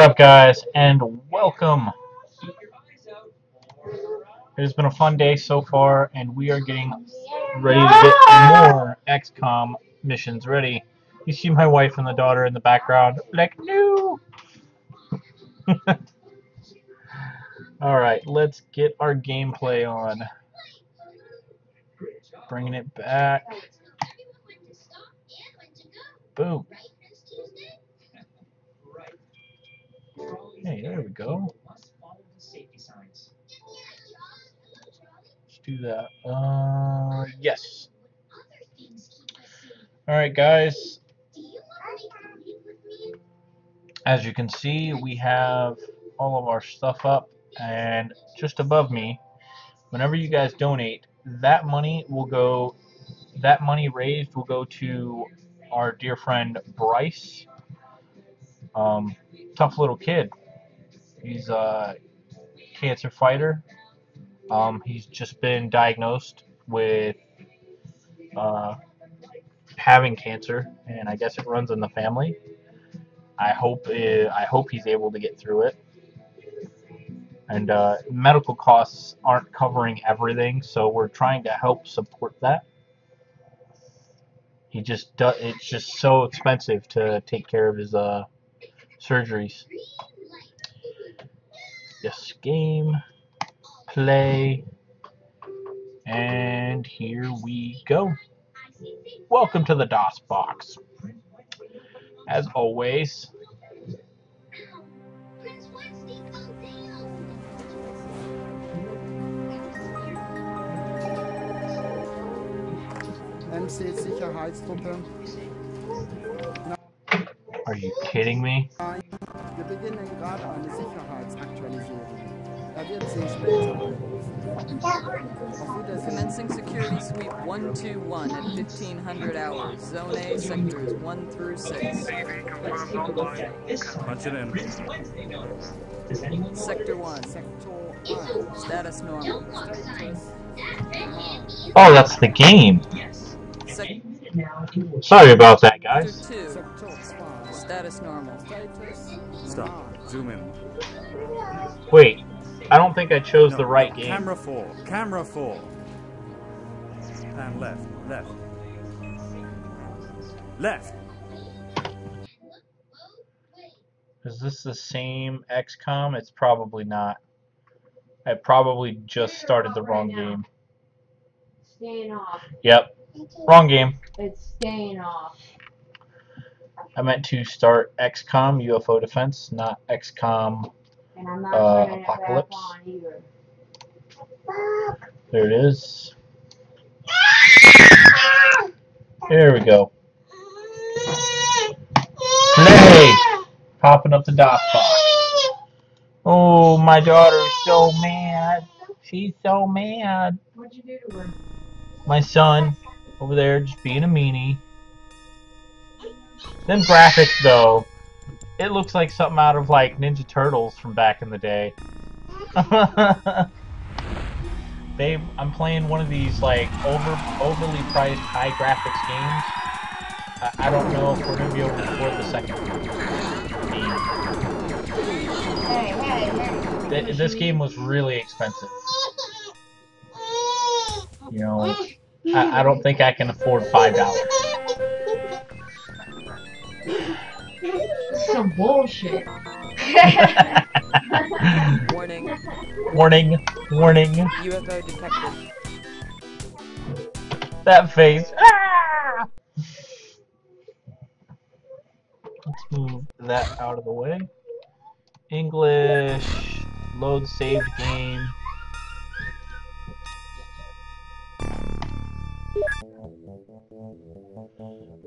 What up, guys, and welcome. It has been a fun day so far, and we are getting ready to get ah! more XCOM missions ready. You see my wife and the daughter in the background, like, no! Alright, let's get our gameplay on. Bringing it back. Boom. Hey, there we go. Let's do that. Uh, yes. Alright, guys. As you can see, we have all of our stuff up, and just above me, whenever you guys donate, that money will go, that money raised will go to our dear friend Bryce. Um, tough little kid. He's a cancer fighter. Um, he's just been diagnosed with uh, having cancer, and I guess it runs in the family. I hope it, I hope he's able to get through it. And uh, medical costs aren't covering everything, so we're trying to help support that. He just does, it's just so expensive to take care of his uh, surgeries. Yes, game, play, and here we go. Welcome to the DOS box. As always, MC-Sicherheitstruppe. Are you kidding me? Wir beginnen gerade eine Sicherheitsaktualisierung. Wird Sie später anrufen. Auf Wiedersehen. Commencing security sweep 121 at 1500 hours. Zone A, sectors 1 through 6. Punch it in. Sector 1, Sektor 1. status normal. Oh, that's the game. Sorry about that, guys. 2, Sektor 2. status normal. Stop. Zoom in. Wait, I don't think I chose No, the right no, game. Camera four. Camera four. And left. Left. Left. Is this the same XCOM? It's probably not. I probably just started the wrong game. Staying off. Yep, wrong game. It's staying off. I meant to start XCOM UFO Defense, not XCOM. Not Uh, turning it back Apocalypse. There it is. There we go. Play! Popping up the DOS box. Oh, my daughter's so mad. She's so mad. What'd you do to her? My son over there just being a meanie. Then graphics, though, it looks like something out of, like, Ninja Turtles from back in the day. Babe, I'm playing one of these, like, over overly priced high graphics games. I, I don't know if we're going to be able to afford the second game. Th this game was really expensive. You know, I, I don't think I can afford $5. Some bullshit. Warning, warning, warning. UFO detected. That face. Ah! Let's move that out of the way. English. Load saved game.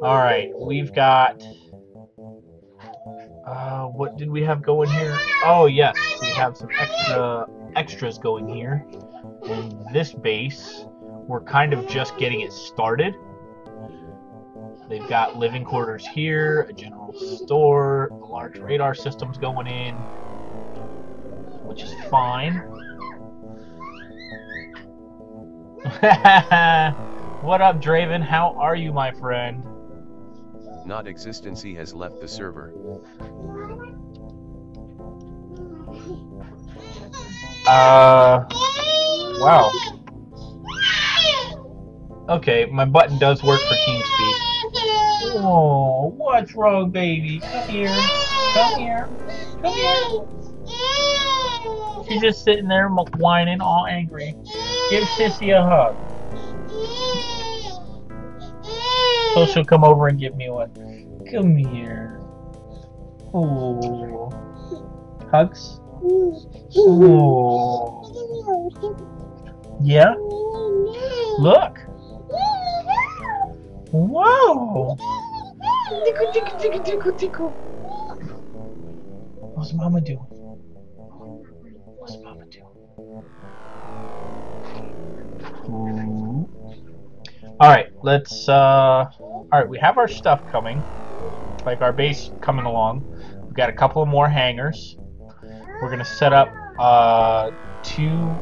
Alright, we've got. Uh, what did we have going here? Oh, yes, we have some extra extras going here. In this base, we're kind of just getting it started. They've got living quarters here, a general store, a large radar system's going in, which is fine. what up, Draven? How are you, my friend? Not existency has left the server. Uh, wow. Okay, my button does work for TeamSpeak. Oh, what's wrong, baby? Come here. Come here. Come here. She's just sitting there whining, all angry. Give Sissy a hug. So she'll come over and give me one. Come here. Ooh. Hugs? Ooh. Yeah? Look. Whoa. Tickle. What's Mama doing? All right, let's. uh All right, we have our stuff coming, like our base coming along. We've got a couple of more hangars. We're gonna set up uh two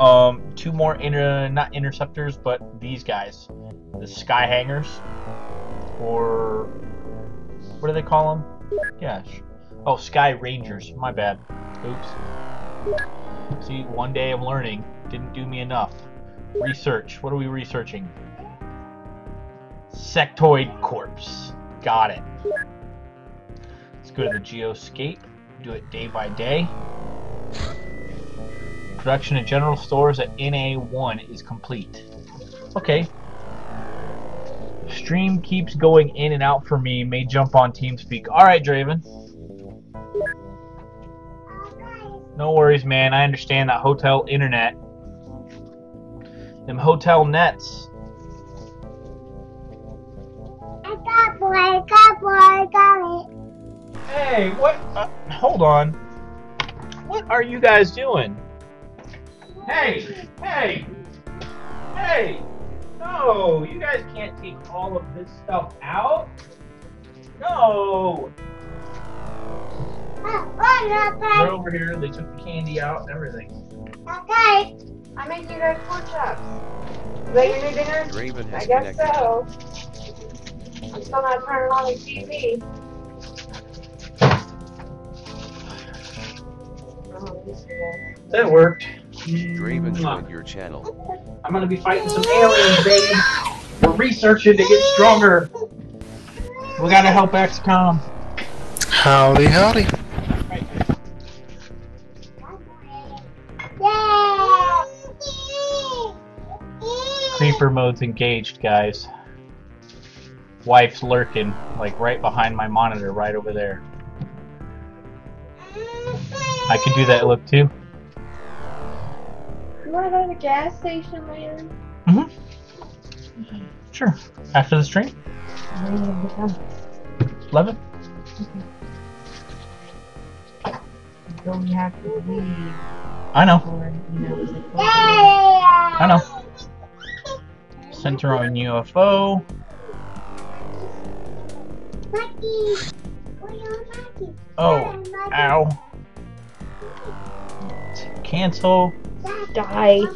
um two more inter not interceptors, but these guys, the sky hangers. or what do they call them? Gosh, oh, sky rangers. My bad. Oops. See, one day of learning didn't do me enough. Research. What are we researching? Sectoid corpse. Got it. Let's go to the geoscape. Do it day by day. Production in general stores at NA1 is complete. Okay. Stream keeps going in and out for me. May jump on TeamSpeak. Alright, Draven. No worries, man. I understand that hotel internet. Them hotel nets. Hey, what? Uh, hold on. What are you guys doing? Hey, hey, hey! No, you guys can't take all of this stuff out. No! They're over here. They took the candy out and everything. Okay. I made you guys pork chops. Is that your new dinner? Draven I has guess connected. so. I'm still not turning on the TV. Oh, this is That worked. Draven Mwah. Hmm. joined your channel. I'm gonna be fighting some aliens, baby. We're researching to get stronger. We gotta help XCOM. Howdy, howdy. Creeper mode's engaged, guys. Wife's lurking, like right behind my monitor, right over there. I could do that look too. You want to go to the gas station later? Mm-hmm. Sure. After the stream? 11? So we have to leave I know. or, you know, is it I know. Center on UFO. Oh, ow. Cancel. Die.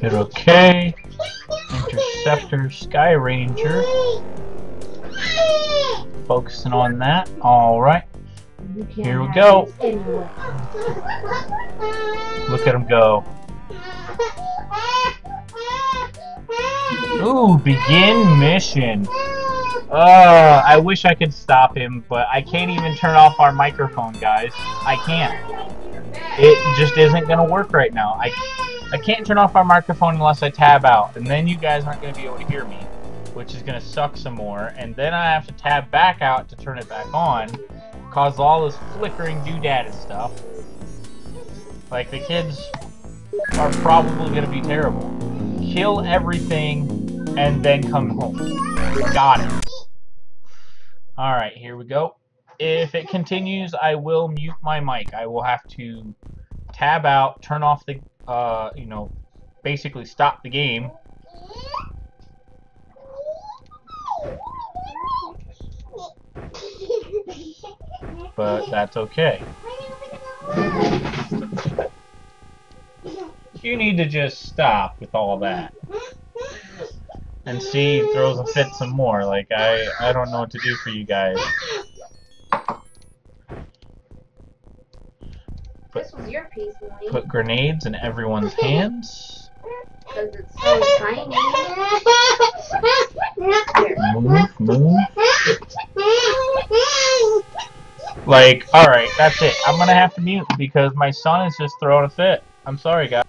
Hit OK. Interceptor, Sky Ranger. Focusing on that. Alright. Here we go. Look at him go. Ooh, begin mission. Uh, I wish I could stop him, but I can't even turn off our microphone, guys. I can't. It just isn't gonna work right now. I, I can't turn off my microphone unless I tab out, and then you guys aren't gonna be able to hear me, which is gonna suck some more. And then I have to tab back out to turn it back on, cause all this flickering doodad and stuff. Like the kids are probably gonna be terrible. Kill everything and then come home. Got it. Alright, here we go. If it continues, I will mute my mic. I will have to tab out, turn off the, uh, you know, basically stop the game. But that's okay. You need to just stop with all that. And see, throws a fit some more. Like, I, I don't know what to do for you guys. Put grenades in everyone's hands. Because it's so tiny. Move, move. Like, alright, that's it. I'm gonna have to mute because my son is just throwing a fit. I'm sorry, guys.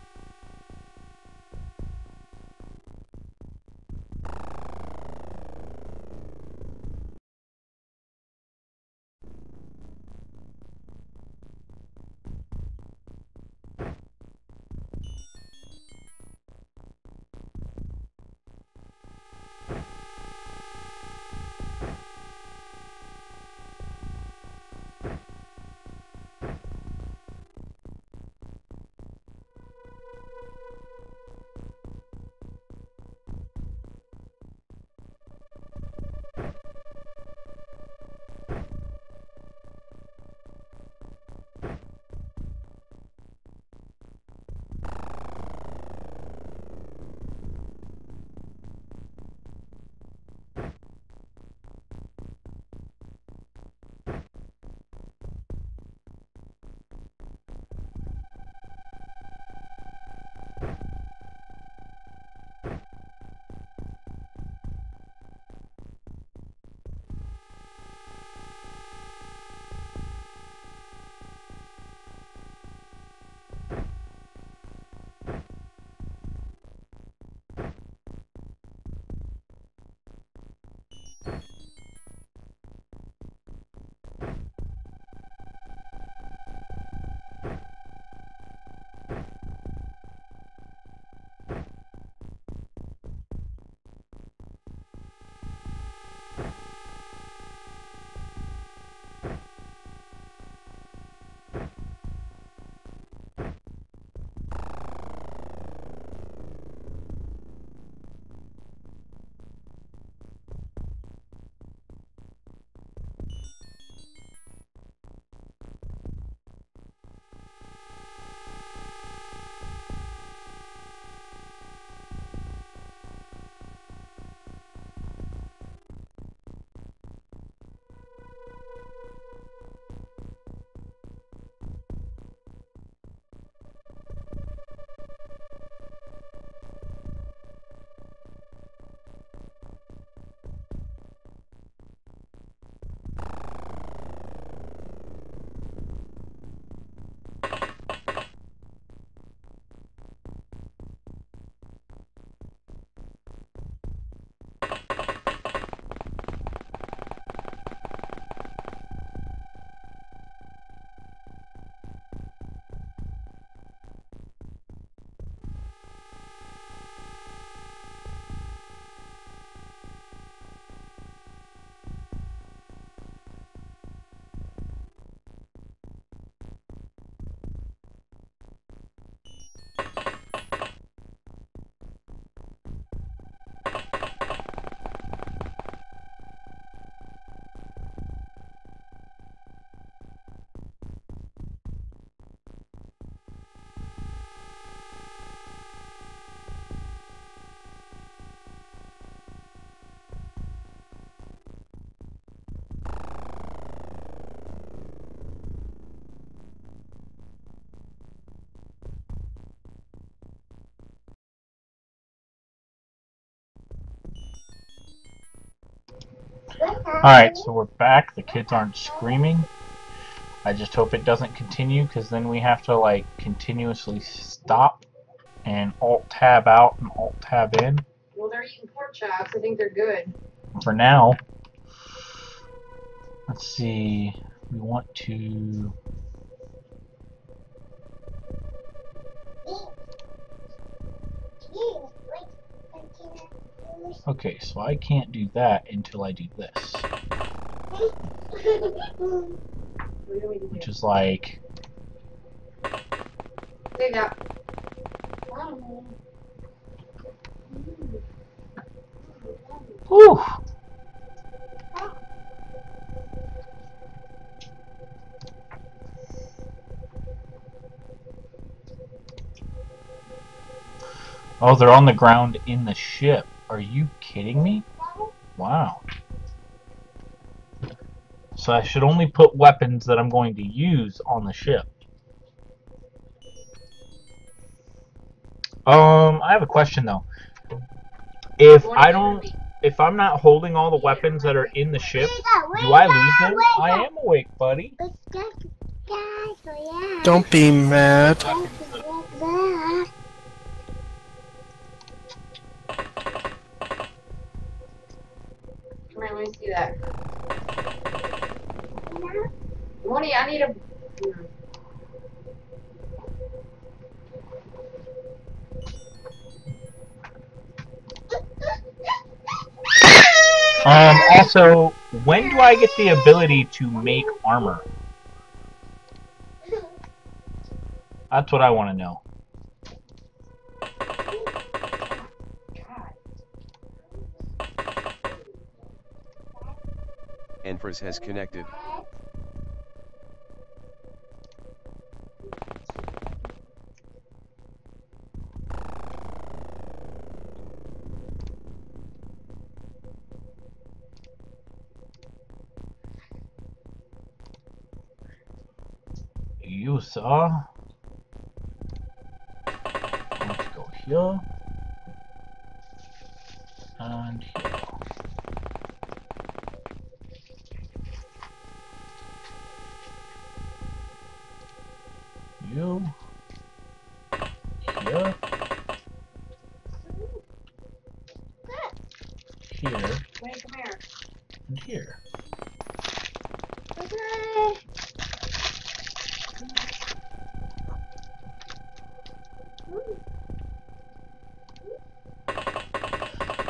Alright, so we're back. The kids aren't screaming. I just hope it doesn't continue because then we have to like continuously stop and alt tab out and alt tab in. Well, they're eating pork chops. I think they're good. For now, let's see. We want to. So I can't do that until I do this, do you want me to do? which is like that. Whew. Oh, they're on the ground in the ship. Are you kidding me? Wow. So I should only put weapons that I'm going to use on the ship. Um, I have a question though. If I do you want don't if I'm not holding all the weapons that are in the ship, do I lose them? I am awake, buddy. Don't be mad. Um, also, when do I get the ability to make armor? That's what I want to know. Enfras has connected. Saw. Let's go here. And here.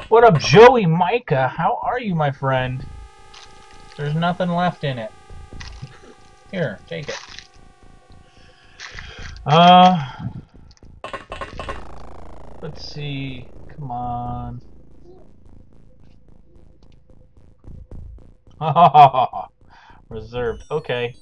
What up, Joey Micah? How are you, my friend? There's nothing left in it. Here, take it. Uh, let's see. Come on. Ha ha ha ha reserved. Okay.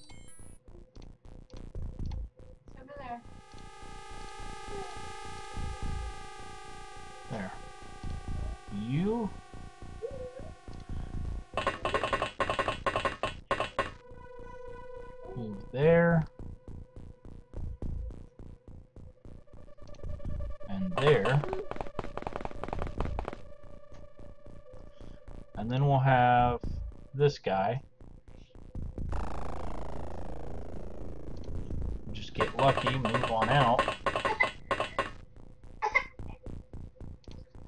Lucky, move on out.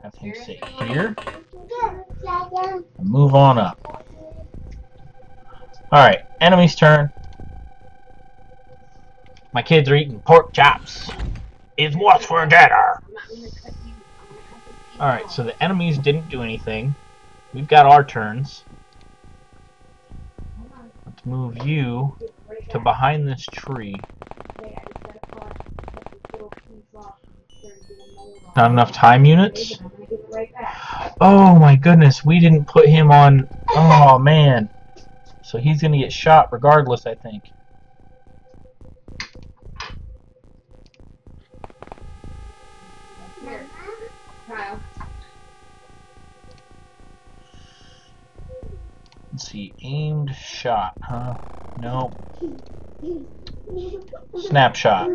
Have him sit here. And move on up. Alright, enemy's turn. My kids are eating pork chops. It's what's for dinner. Alright, so the enemies didn't do anything. We've got our turns. Let's move you to behind this tree. Not enough time units? Oh my goodness, we didn't put him on. Oh man. So he's gonna get shot regardless, I think. Let's see, aimed shot, huh? Nope. Snapshot.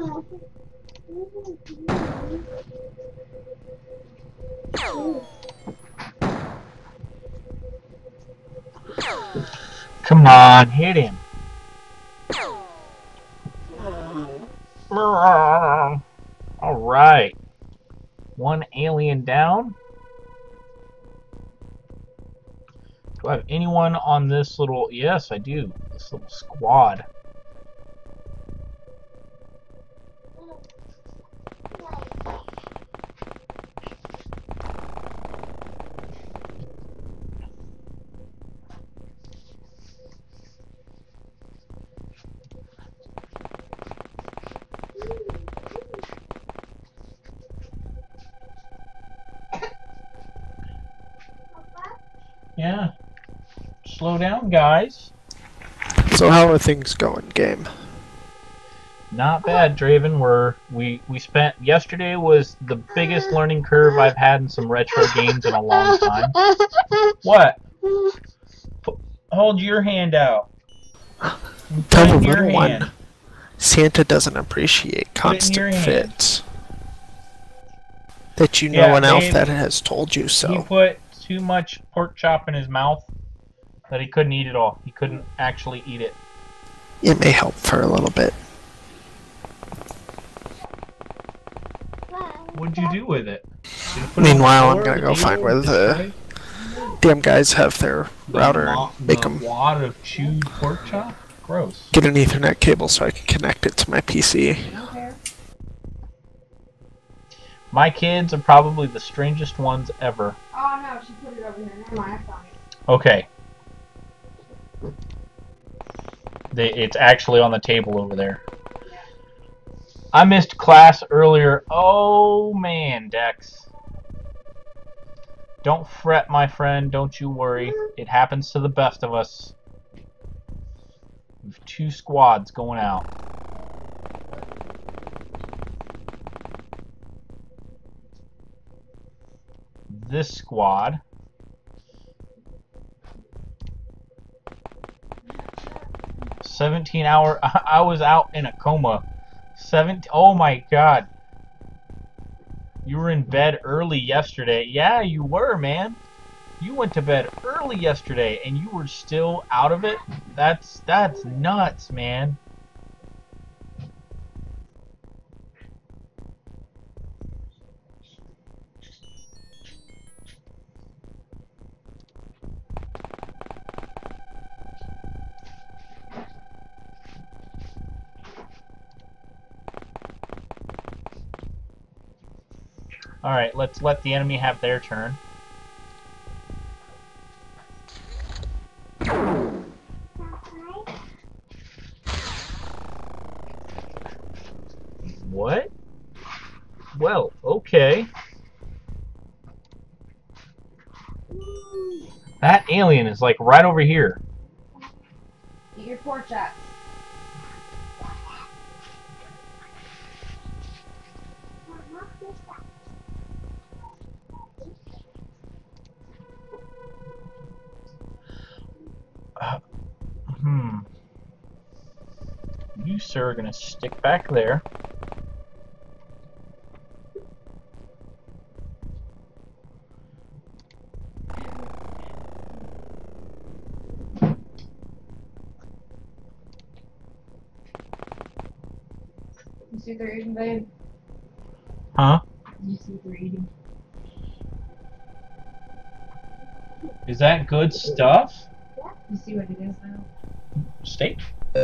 Come on, hit him. All right. One alien down. Do I have anyone on this little... Yes, I do. This little squad. Guys. So how are things going, game? Not bad, Draven. We're we we spent yesterday was the biggest learning curve I've had in some retro games in a long time. What? P- hold your hand out. Tell the little hand. one. Santa doesn't appreciate Put it in your constant fits. That you know Yeah, an elf that has told you He so. put too much pork chop in his mouth that he couldn't eat it all. He couldn't actually eat it. It may help for a little bit. What'd you do with it? Did you put it on the Meanwhile, I'm gonna go find table, where the damn guys have their The router and make the them wad of chewed pork chop? Gross. get an Ethernet cable so I can connect it to my PC. My kids are probably the strangest ones ever. Oh no, she put it over here. Never mind, I found it. Okay. They, it's actually on the table over there. I missed class earlier. Oh man, Dex. Don't fret, my friend. Don't you worry. It happens to the best of us. We've two squads going out. This squad. Seventeen hour. I was out in a coma. Seventeen. Oh my god. You were in bed early yesterday. Yeah, you were, man. You went to bed early yesterday and you were still out of it. That's that's nuts, man. All right, let's let the enemy have their turn. What? Well, okay. That alien is like right over here. Get your pork chops. Hmm. You, sir, are gonna stick back there. You see they're eating, babe? Huh? You see they're eating? Is that good stuff? You see what it is now? Steak? You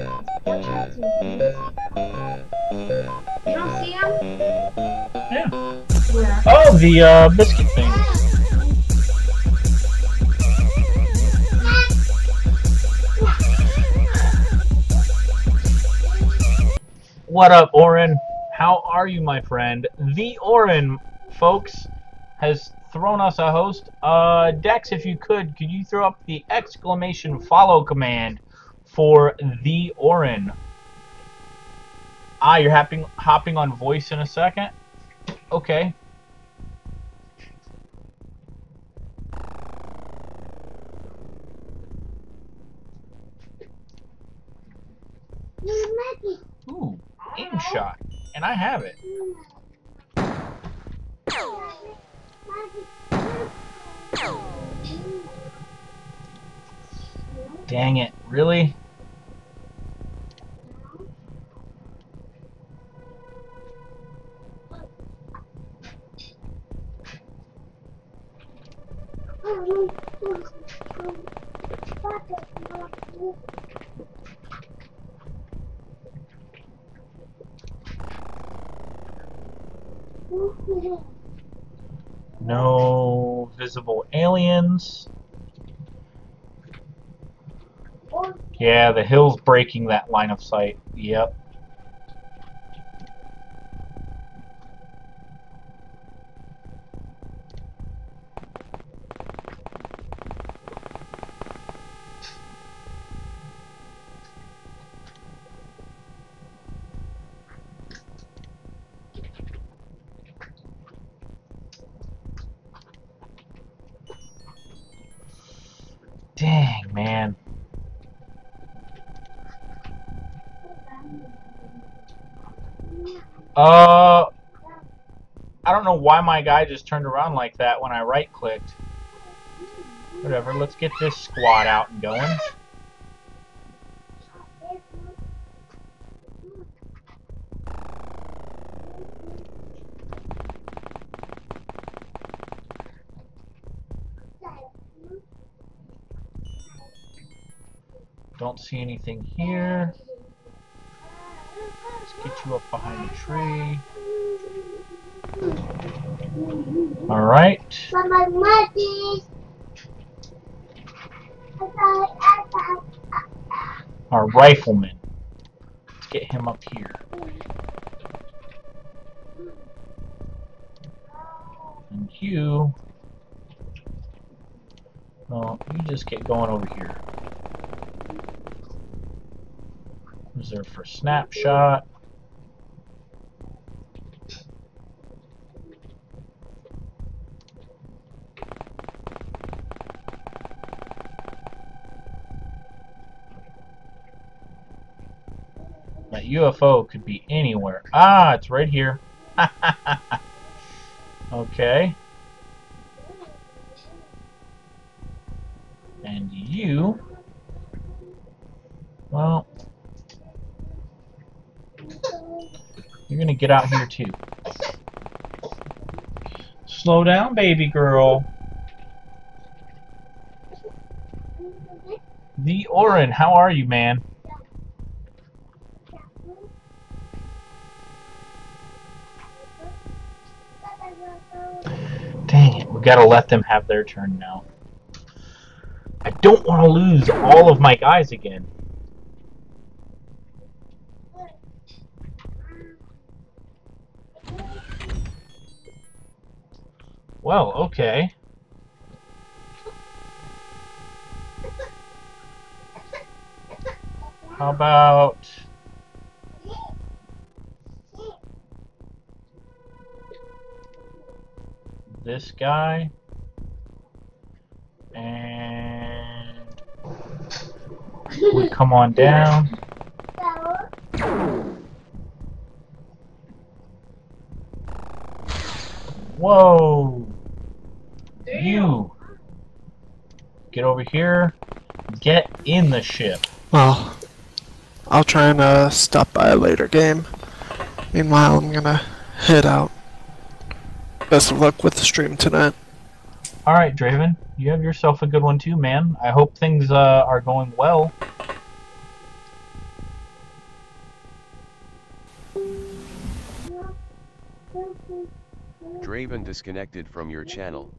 don't see him? Yeah. Where? Oh, the uh, biscuit thing. What up, Oren? How are you, my friend? The Oren, folks, has thrown us a host. Uh, Dex, if you could, could you throw up the exclamation follow command for the Oren? Ah, you're hopping, hopping on voice in a second? Okay. Ooh, aim shot. And I have it. Dang it, really? No visible aliens. Yeah, the hill's breaking that line of sight. Yep. Uh, I don't know why my guy just turned around like that when I right clicked. Whatever, let's get this squad out and going. Don't see anything here. Let's get you up behind the tree. Alright. Our rifleman. Let's get him up here. And you... Well, you just get going over here. Reserve for snapshot. UFO could be anywhere. Ah, it's right here. okay. And you... Well... You're gonna get out here too. Slow down, baby girl. The Orin, how are you, man? Dang it, we gotta let them have their turn now. I don't want to lose all of my guys again. Well, okay. How about... guy. And... We come on down. Whoa! You! Get over here. Get in the ship. Well, I'll try and uh, stop by a later game. Meanwhile, I'm gonna head out. Best of luck with the stream tonight. Alright, Draven. You have yourself a good one too, man. I hope things uh, are going well. Draven disconnected from your channel.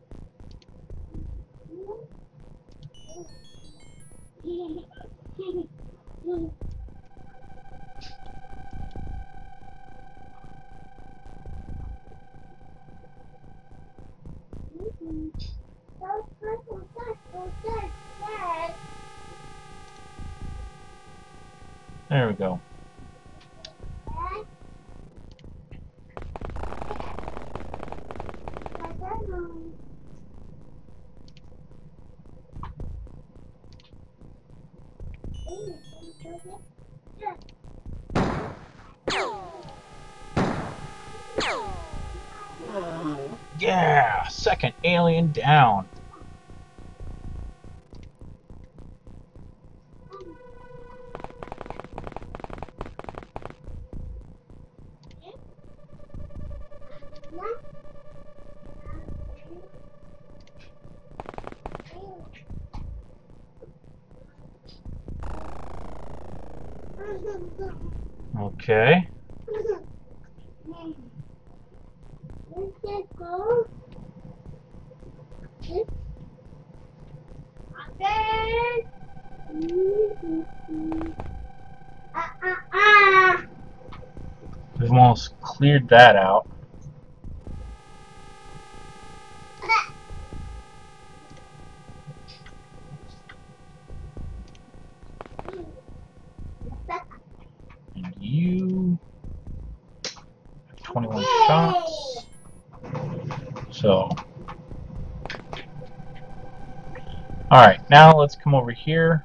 Down. Okay. We've almost cleared that out. And you have 21 shots. So. Alright, now let's come over here.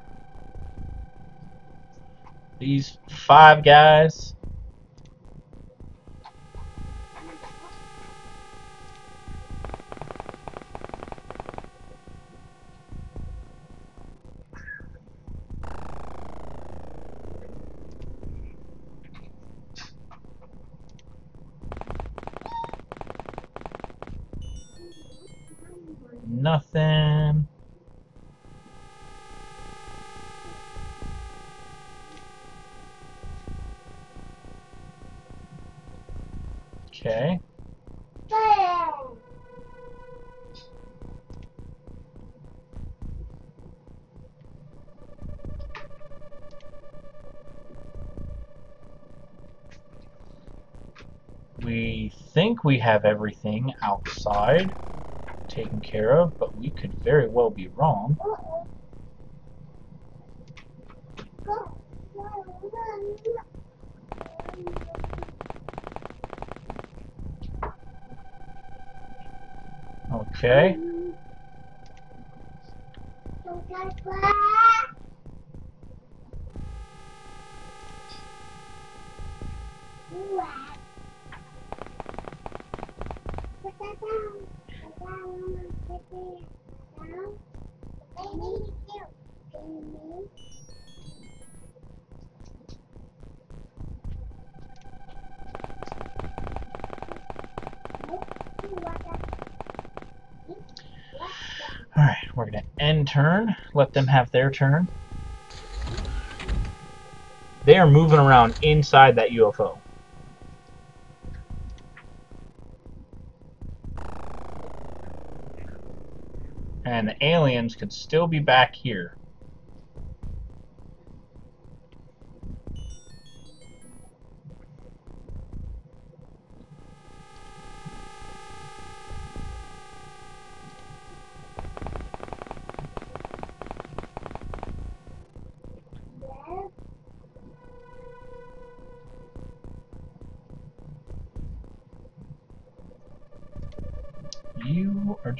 These five guys. Have everything outside taken care of, but we could very well be wrong. Okay. Turn, let them have their turn. They are moving around inside that UFO. And the aliens could still be back here.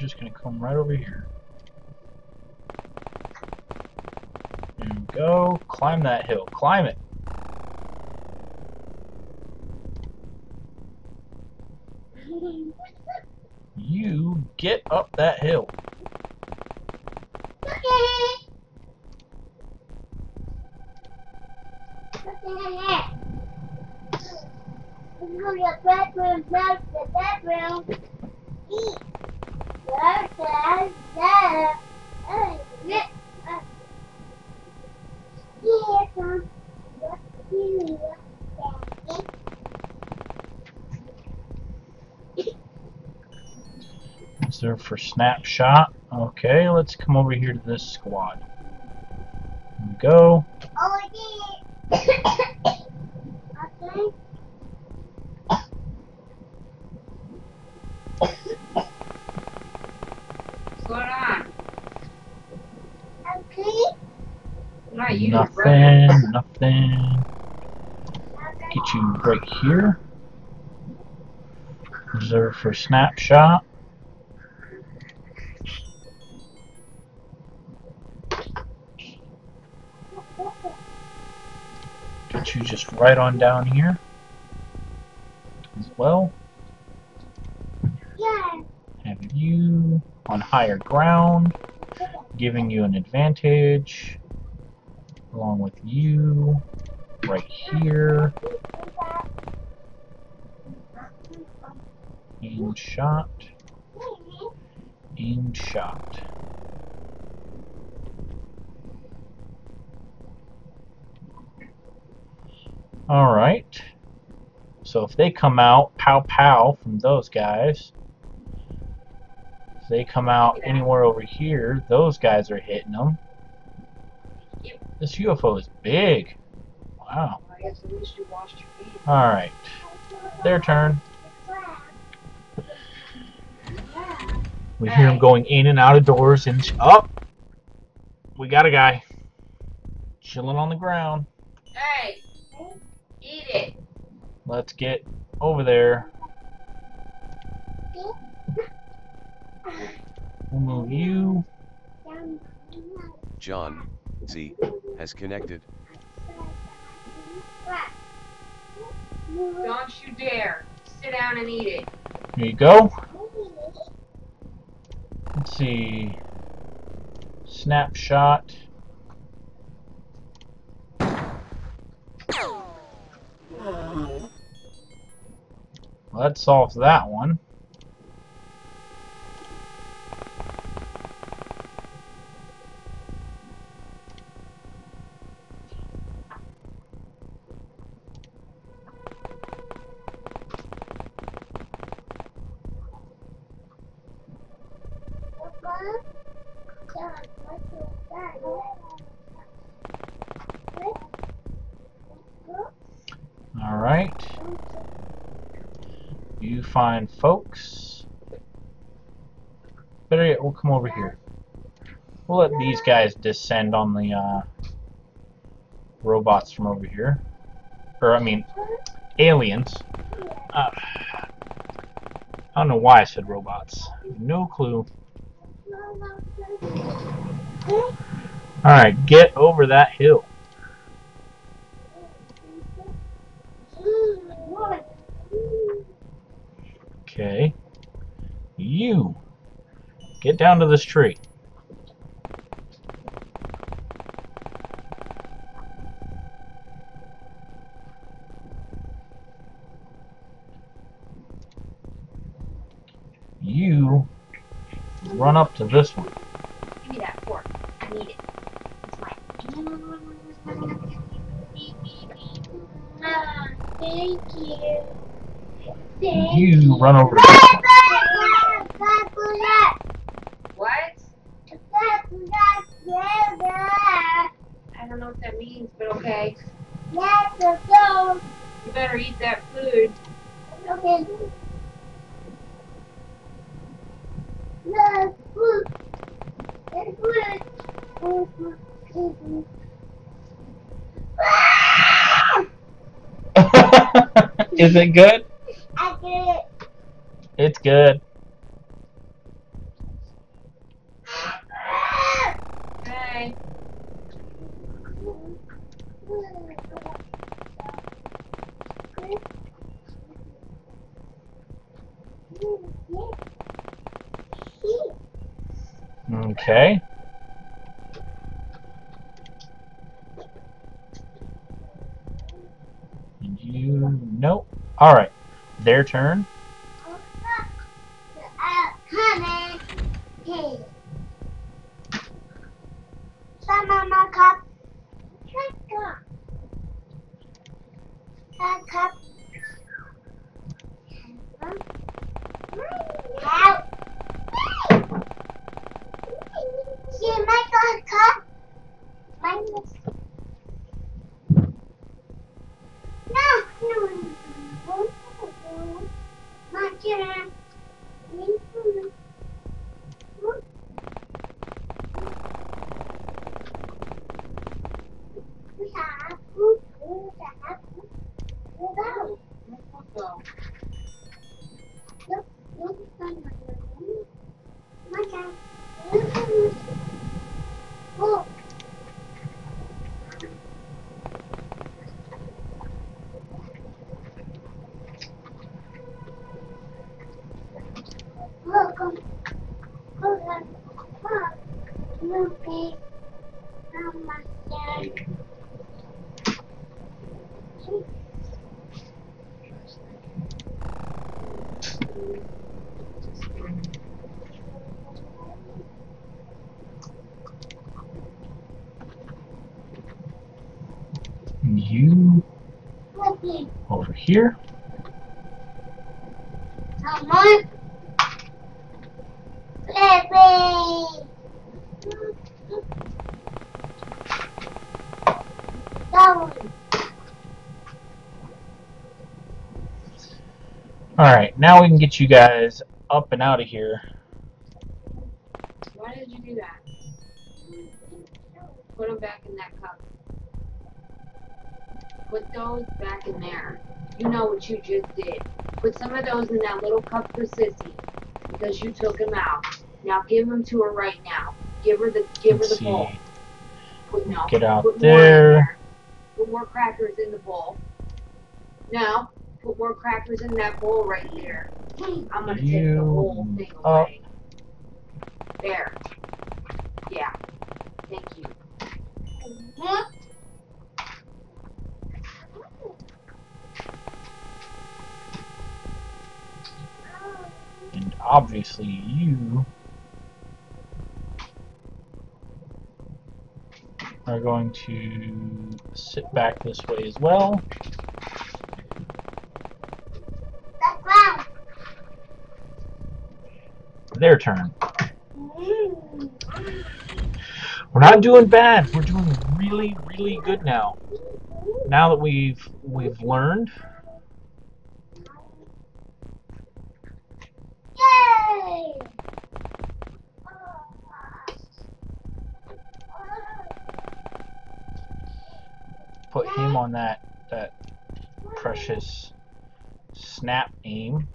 Just going to come right over here. There you go. Climb that hill. Climb it. You get up that hill. bedroom, that's the bedroom. Eat. There's the, there. Oh, yeah. Uh, Here comes the hero. Reserve for snapshot. Okay, let's come over here to this squad. Go. Oh, I okay. Okay. Nothing, nothing. Get you right here. Reserve for snapshot. Get you just right on down here as well. Yeah. Have you on higher ground, giving you an advantage, along with you right here. Aim shot. Aim shot. Alright. So if they come out, pow pow from those guys. If they come out anywhere over here, those guys are hitting them. This UFO is big. Wow. I guess at least you washed your feet. Alright. Their turn. We hear them going in and out of doors and up. Oh, we got a guy chilling on the ground. Hey, eat it. Let's get over there. We'll move you. John, Z, has connected. Don't you dare. Sit down and eat it. Here you go. Let's see. Snapshot. Well, that solves that one. Alright. Find folks. Better yet, we'll come over here. We'll let these guys descend on the uh, robots from over here. Or, I mean, aliens. Uh, I don't know why I said robots. No clue. Alright, get over that hill. Okay. You get down to this tree. You run up to this one. Give me that fork. I need it. It's mine. Ah, thank you. You run over one. What? I don't know what that means, but okay. You better eat that food. Okay. Is it good? Good. Okay. You nope. Alright. Their turn. Sama makan. Cakap. Cakap. Help. Si Michael cup. Minus. No, no, no. Macam. Welcome. Welcome. Welcome. Namaste. You over here. Alright, now we can get you guys up and out of here. Why did you do that? Put them back in that cup. Put those back in there. You know what you just did. Put some of those in that little cup for Sissy. Because you took them out. Now give them to her right now. Give her the give her Let's the see. bowl. Put no. Get out put more there. Put more crackers in the bowl. Now, put more crackers in that bowl right there. I'm gonna take the whole thing up. away. There. Yeah. Thank you. And obviously you are going to sit back this way as well. Their turn. Mm. We're not doing bad. We're doing really, really good now. Now that we've we've learned, put him on that that precious snap aim.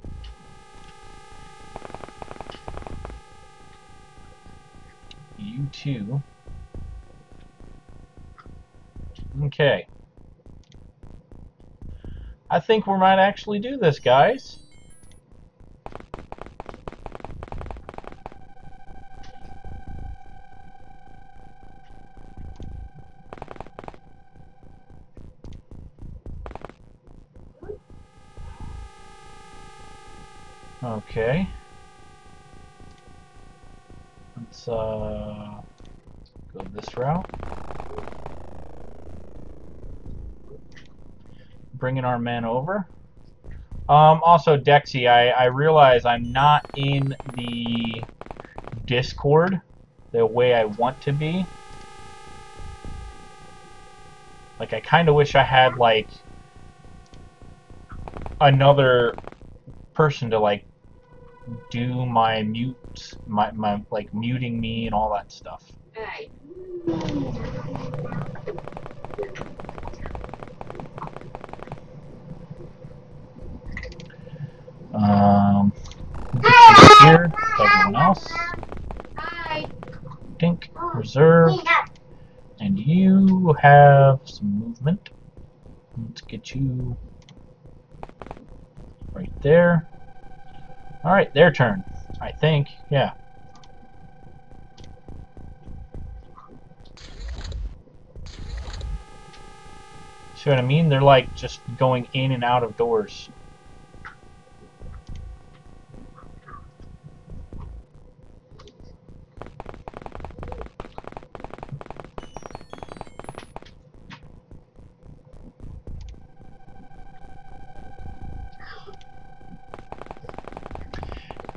You too. Okay. I think we might actually do this, guys. Okay. Let's uh go this route. Bringing our men over. Um, also, Dexy, I, I realize I'm not in the Discord the way I want to be. Like, I kind of wish I had, like, another person to, like, do my mute, my, my, like, muting me and all that stuff. Um, here, everyone else. Dink, reserve, and you have some movement. Let's get you right there. Alright, their turn. I think, yeah. See what I mean? They're like just going in and out of doors.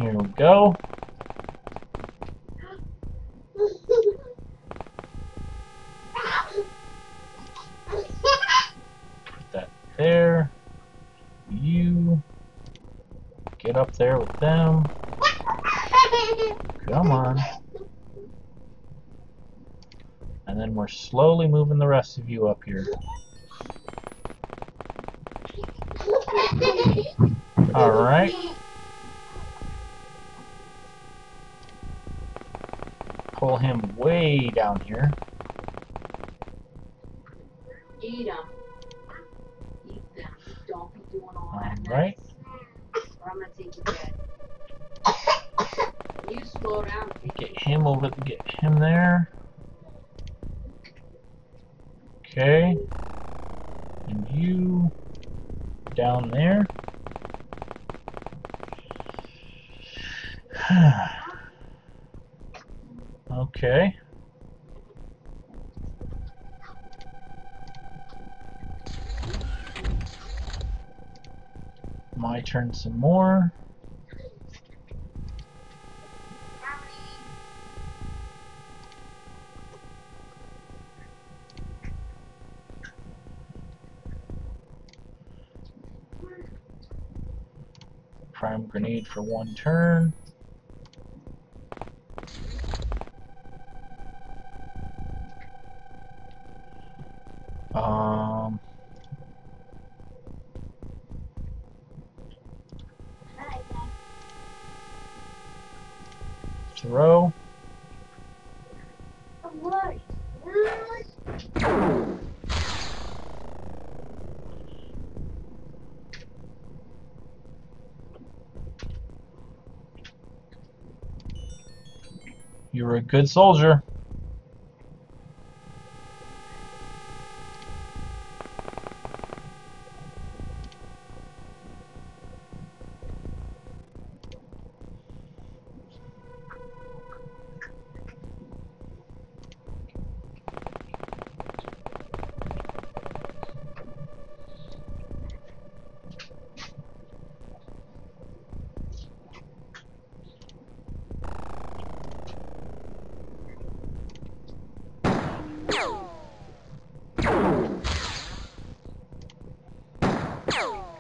Here we go. Put that there. You get up there with them. Come on. And then we're slowly moving the rest of you up here. Alright. Pull him way down here. Eat them. Eat them. Don't be doing all that. Alright. mess, Or I'm gonna take you dead. You slow down. Get him over, get him there. Okay. And you down there. okay. my turn some more. Prime grenade for one turn. Um, throw. You were a good soldier.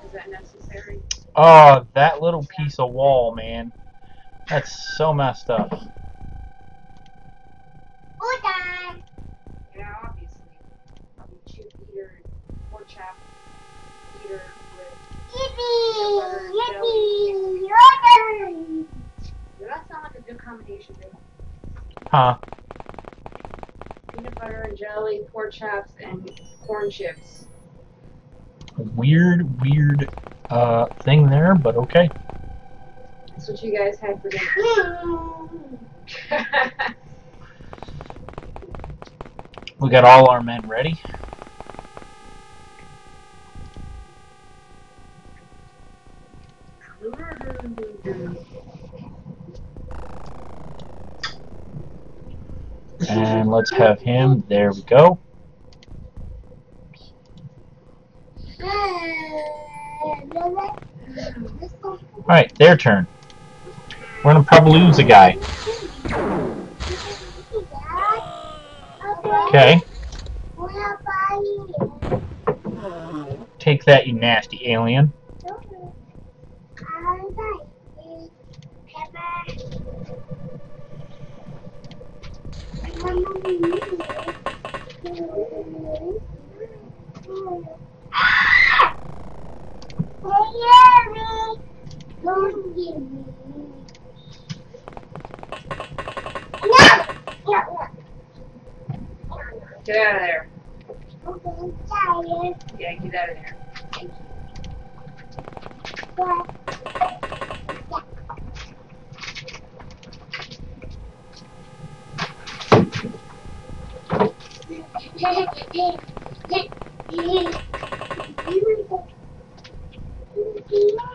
Is that necessary? Oh, that little piece of wall, man. That's so messed up. Yeah, obviously. I'll be chip eater, pork chop eater with butter and jelly. Does that sound like a good combination, babe? Huh? Peanut butter and jelly, pork chops, and corn chips. Weird, weird thing there, but okay. That's what you guys had for dinner. We got all our men ready. And let's have him. There we go. Alright, their turn. We're gonna probably lose a guy. Okay. Take that, you nasty alien. Get out of there. Yeah, get out of there. Thank you.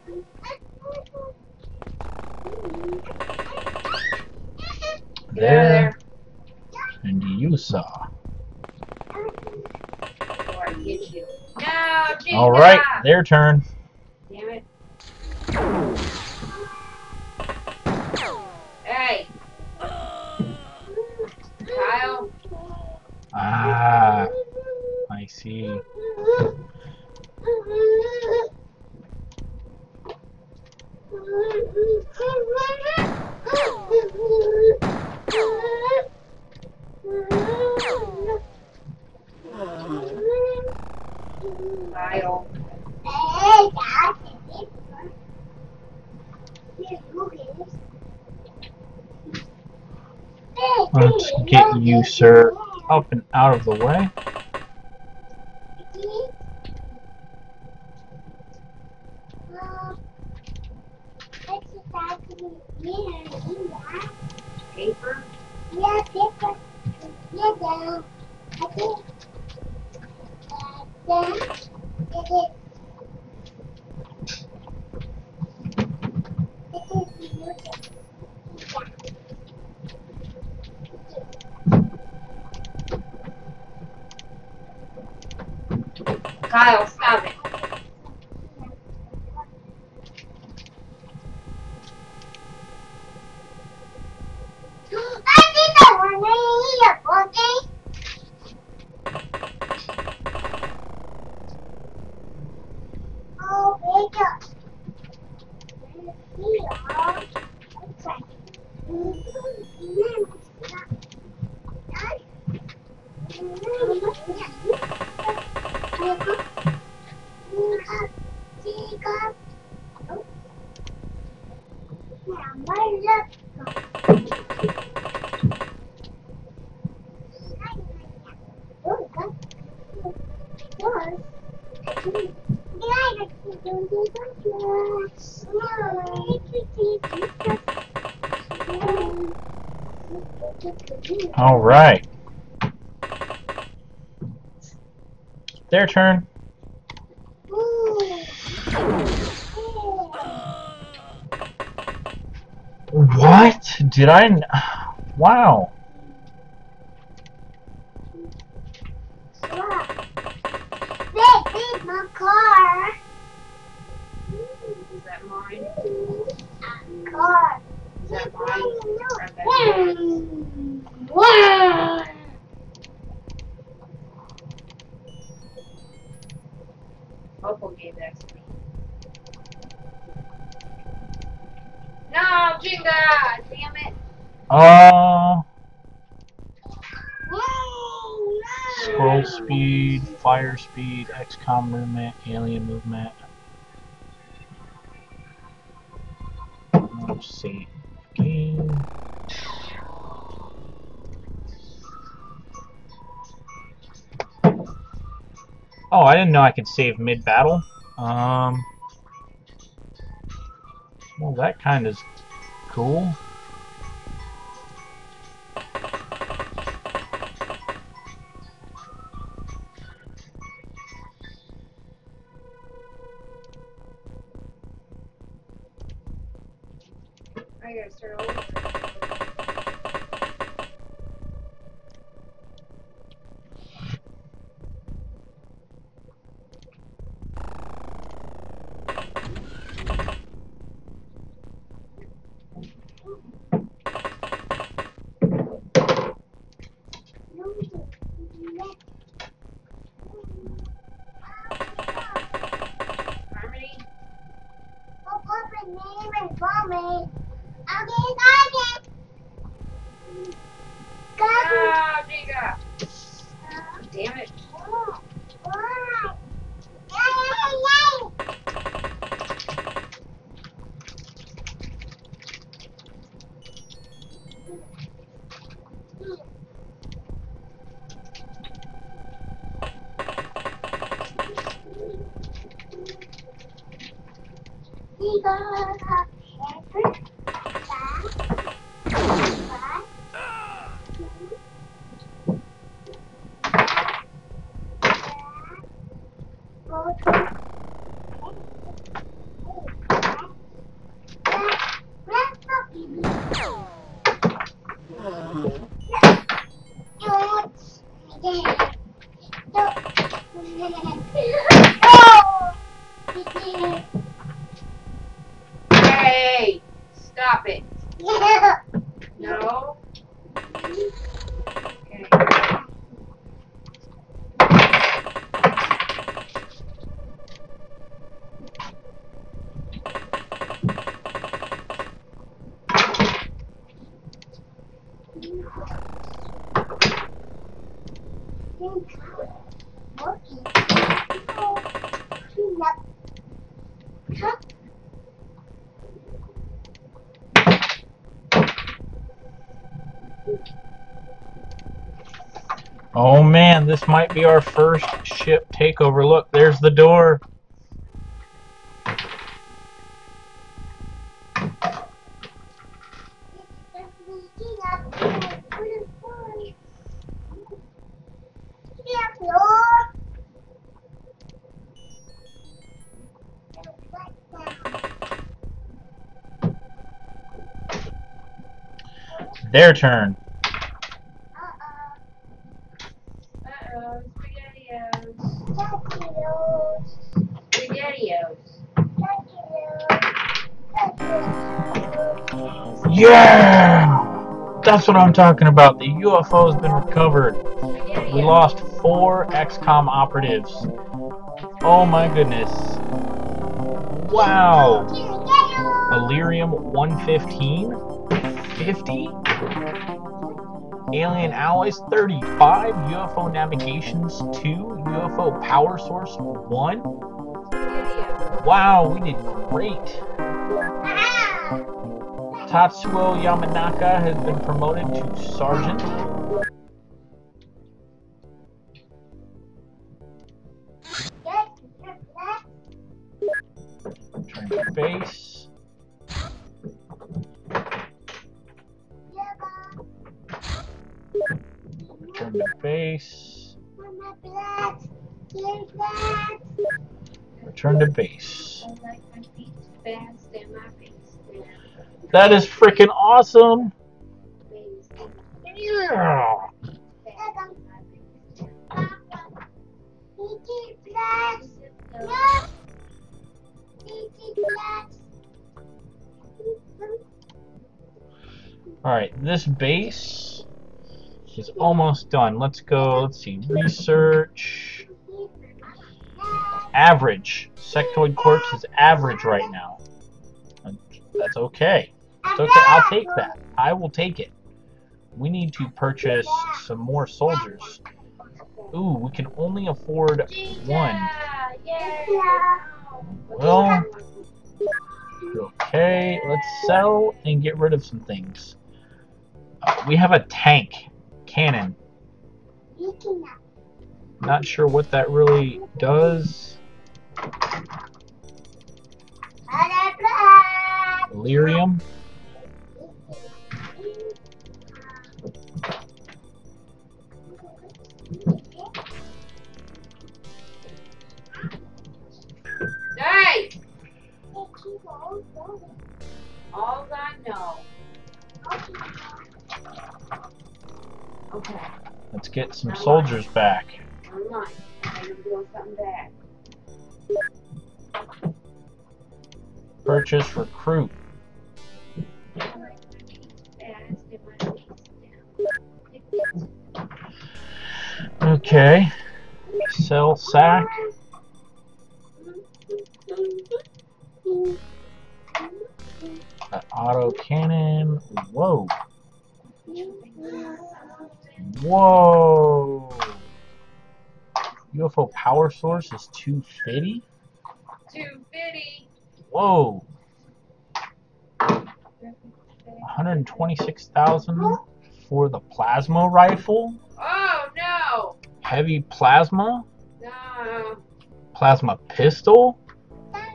Jacob! Alright, their turn. of the way. All right. Their turn. What? Did I... Wow. DEFCON movement, alien movement. Let's see. Game. Oh, I didn't know I could save mid-battle. Um, well, that kind of cool. This might be our first ship takeover. Look, there's the door. Their turn. Yeah! That's what I'm talking about. The UFO has been recovered. We lost four XCOM operatives. Oh my goodness. Wow. Elerium 115? 50? Alien alloys 35, UFO navigations 2, UFO power source 1. Wow, we did great. Tatsuo Yamanaka has been promoted to sergeant. That is freaking awesome! Yeah! Alright, this base is almost done. Let's go, let's see, research. Average. Sectoid Corpse is average right now. That's okay. It's okay, I'll take that. I will take it. We need to purchase some more soldiers. Ooh, we can only afford one. Well, okay, let's sell and get rid of some things. Uh, we have a tank cannon. Not sure what that really does. Elerium. All I know. Okay, Let's get some soldiers back. online. I'm doing something bad. Purchase recruit. I like my feet fast and my face down. Okay. Sell sack. Got auto cannon. Whoa. Whoa. UFO power source is 250? 250. Whoa. 126,000 for the plasma rifle. Oh no! Heavy plasma. No. Plasma pistol.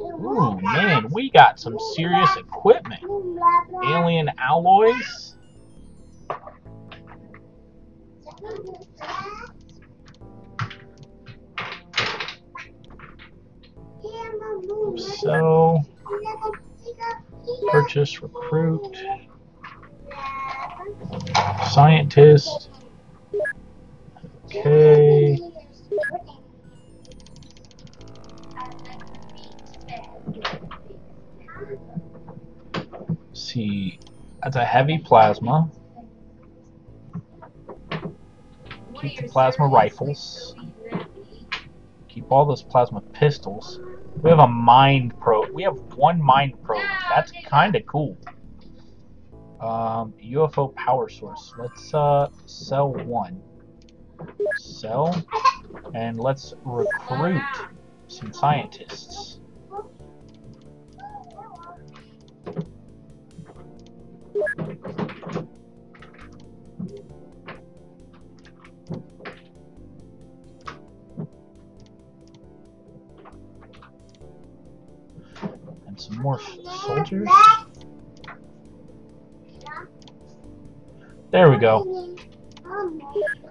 Ooh, man, we got some serious equipment. Alien alloys. So, purchase recruit. Scientist. Okay. See. That's a heavy plasma. Keep the plasma rifles. Keep all those plasma pistols. We have a mind probe. We have one mind probe. That's kind of cool. Um, UFO power source. Let's uh, sell one. Sell. And let's recruit some scientists. And some more soldiers. There we go.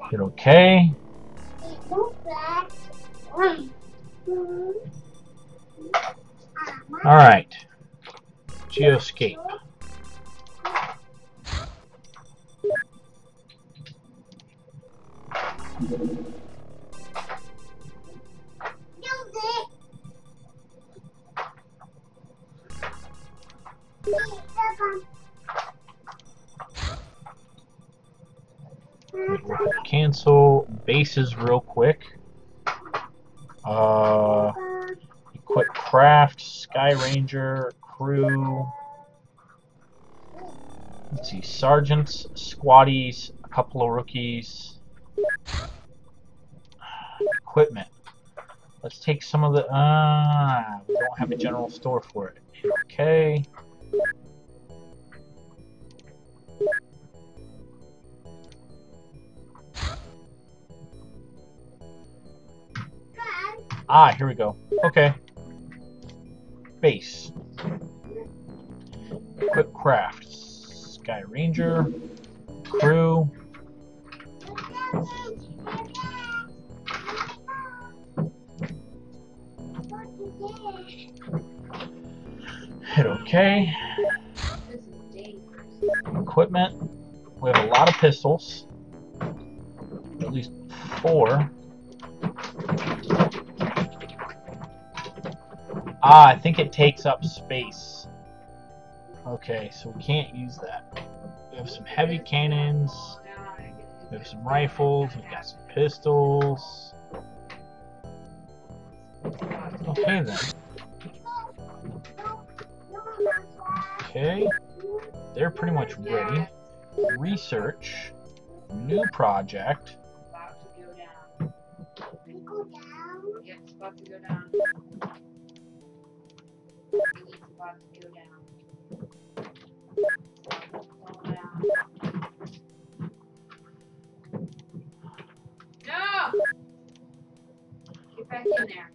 Hit OK. Alright. Geoscape. cancel bases real quick. Uh, equip craft, Skyranger, crew. Let's see, sergeants, squaddies, a couple of rookies. Equipment. Let's take some of the. Ah, we don't have a general store for it. Okay. Ah, here we go. Okay. Base. Equip craft. Skyranger. Crew. Hit OK. Equipment. We have a lot of pistols. At least four. Ah, I think it takes up space. Okay, so we can't use that. We have some heavy cannons. We have some rifles. We've got some pistols. Okay then. Okay. They're pretty much ready. Research. New project. Go down. Yeah, about to go down. It's about to go down. No! Get back in there.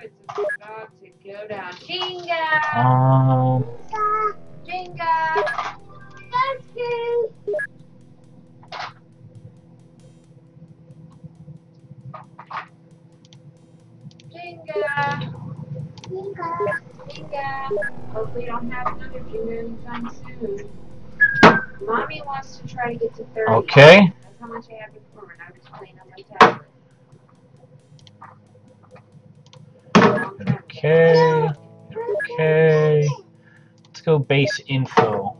It's about to go down. Jinga! Um. Jinga! Jinga! Jinga! Hopefully, don't have another Jinga anytime soon. Mommy wants to try to get to 30. Okay. That's how much I have to pour, and I'm just playing on my tablet. Okay. Okay. Let's go base info.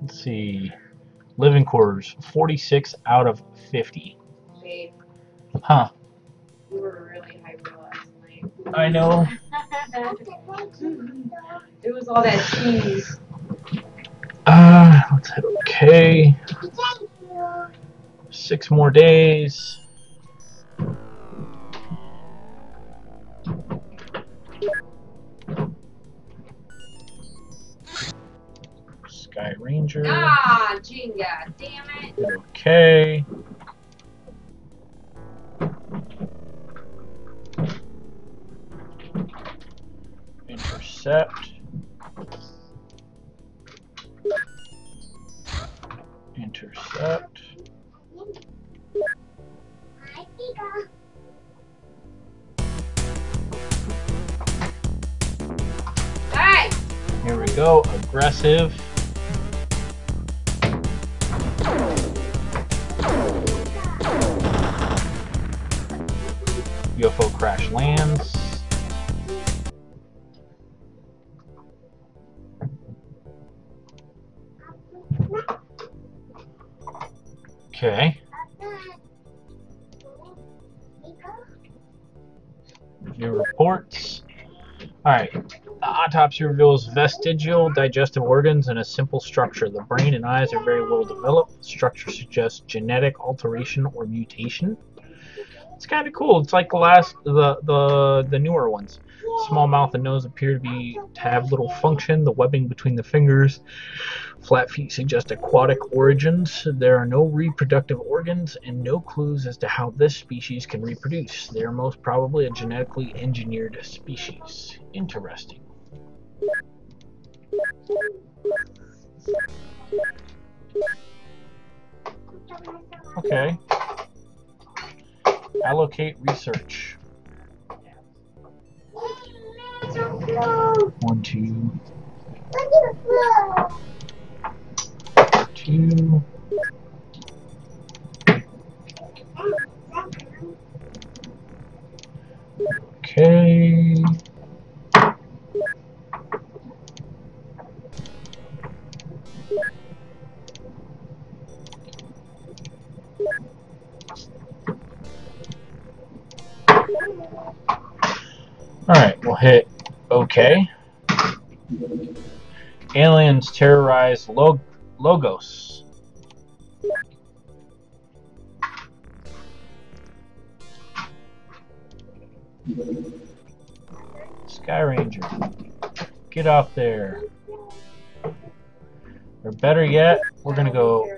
Let's see. Living quarters. 46 out of 50. Babe, Huh. we were really hyper last night. I know. it was all that cheese. Uh, let's hit okay. Six more days. Skyranger. Ah, Jinga, damn it. Okay. Intercept. Intercept. Here we go. Aggressive. Reveals vestigial digestive organs and a simple structure. The brain and eyes are very well developed. The structure suggests genetic alteration or mutation. It's kind of cool. It's like the last, the the the newer ones. Small mouth and nose appear to be to have little function. The webbing between the fingers, flat feet suggest aquatic origins. There are no reproductive organs and no clues as to how this species can reproduce. They are most probably a genetically engineered species. Interesting. Okay. Allocate research. One, two. Two. Okay. Hit OK. Aliens terrorize Log- Lagos. Sky Ranger, get off there. Or better yet, we're gonna go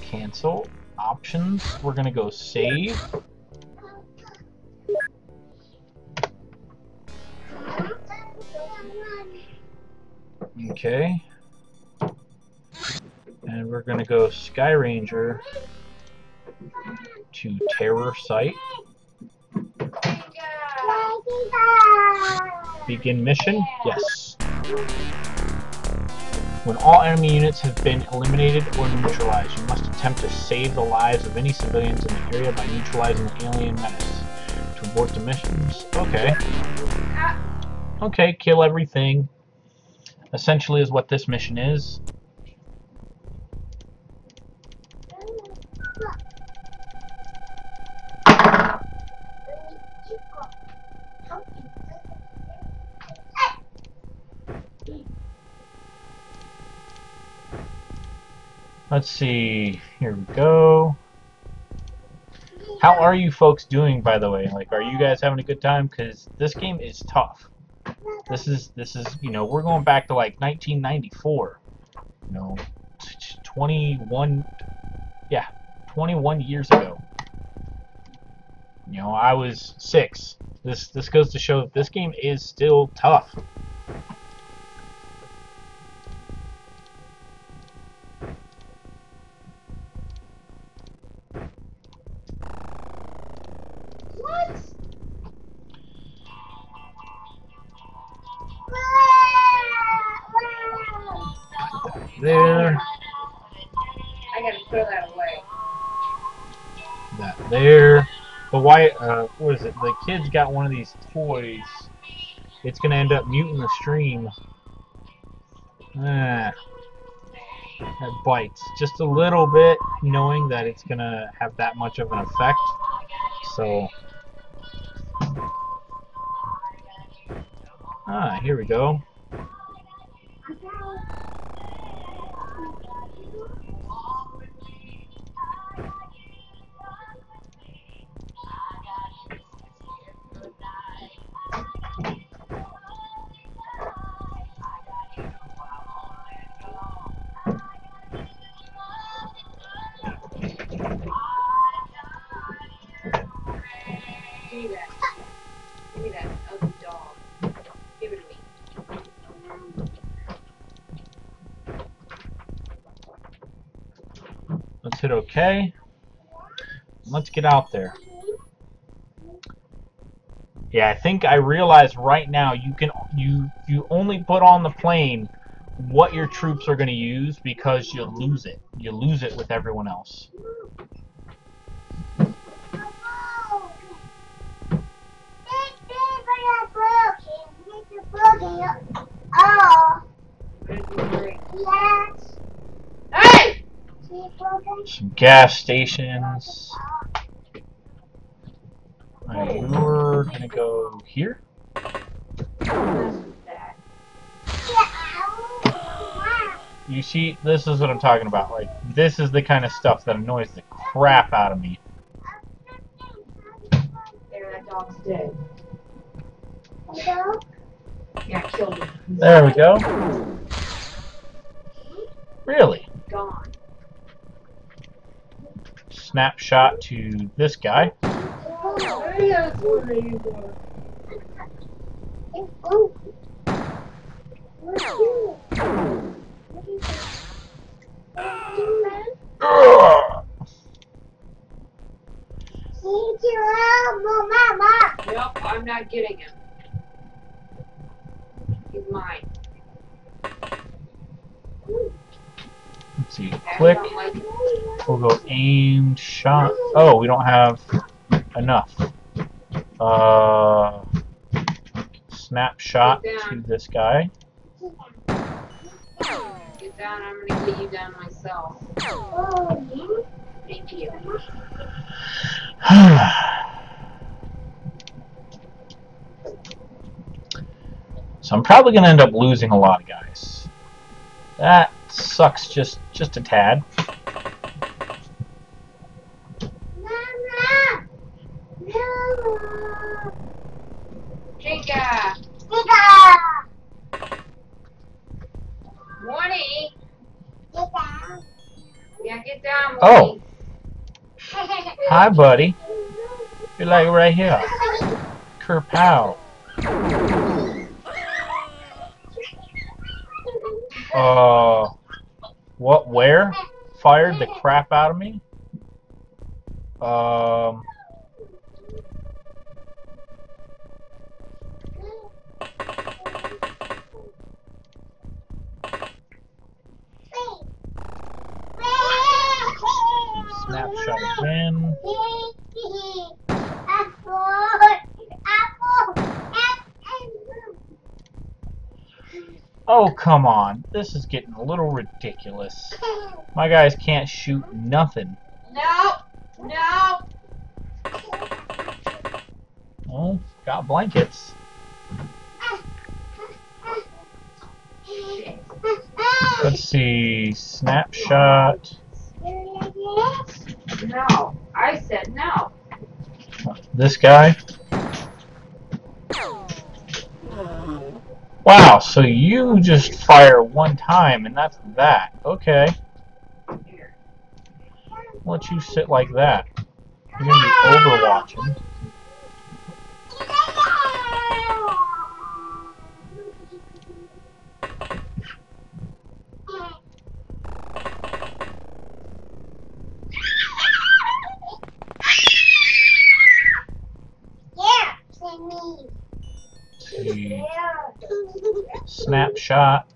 cancel options. We're gonna go save. Okay. And we're gonna go Skyranger to Terror Site. Begin mission? Yes. When all enemy units have been eliminated or neutralized, you must attempt to save the lives of any civilians in the area by neutralizing the alien menace. To abort the missions? Okay. Uh, okay, kill everything. Essentially is what this mission is. Let's see. Here we go. How are you folks doing, by the way? Like, are you guys having a good time? Because this game is tough. This is, this is, you know, we're going back to like 1994. You know, 21, yeah, 21 years ago. You know, I was six. This, this goes to show that this game is still tough. Kid's got one of these toys. It's gonna end up muting the stream. Ah. That bites. Just a little bit, knowing that it's gonna have that much of an effect. So. Ah, here we go. Let's hit OK. Let's get out there. Yeah, I think I realize right now you can you you only put on the plane what your troops are going to use because you lose it. You lose it with everyone else. Oh, What is it great? yes. Hey! Some gas stations. Alright, we're gonna go here. You see, this is what I'm talking about. Like, this is the kind of stuff that annoys the crap out of me. There, that dog's dead. Yeah, killed him. There we go. Snapshot to this guy. Ugh. Nope, I'm not getting him. He's mine. See. Click. don't like him. We'll go aim shot. Oh, we don't have enough. Uh, snapshot to this guy. Get down, I'm gonna get you down myself. Thank you. So I'm probably going to end up losing a lot of guys. That sucks just just a tad. Mama. No. Giga. Giga. Morning. Giga. Yeah, get down. Oh. Hi, buddy. You're like right here. Kerpow. Uh, what? Where? Fired the crap out of me? Um. Snapshot again. Oh, come on. This is getting a little ridiculous. My guys can't shoot nothing. No. No. Oh, got blankets. Let's see. Snapshot. No. I said no. This guy. Wow, so you just fire one time and that's that. Okay. Here. Let you sit like that. You're gonna be overwatching. Snapshot.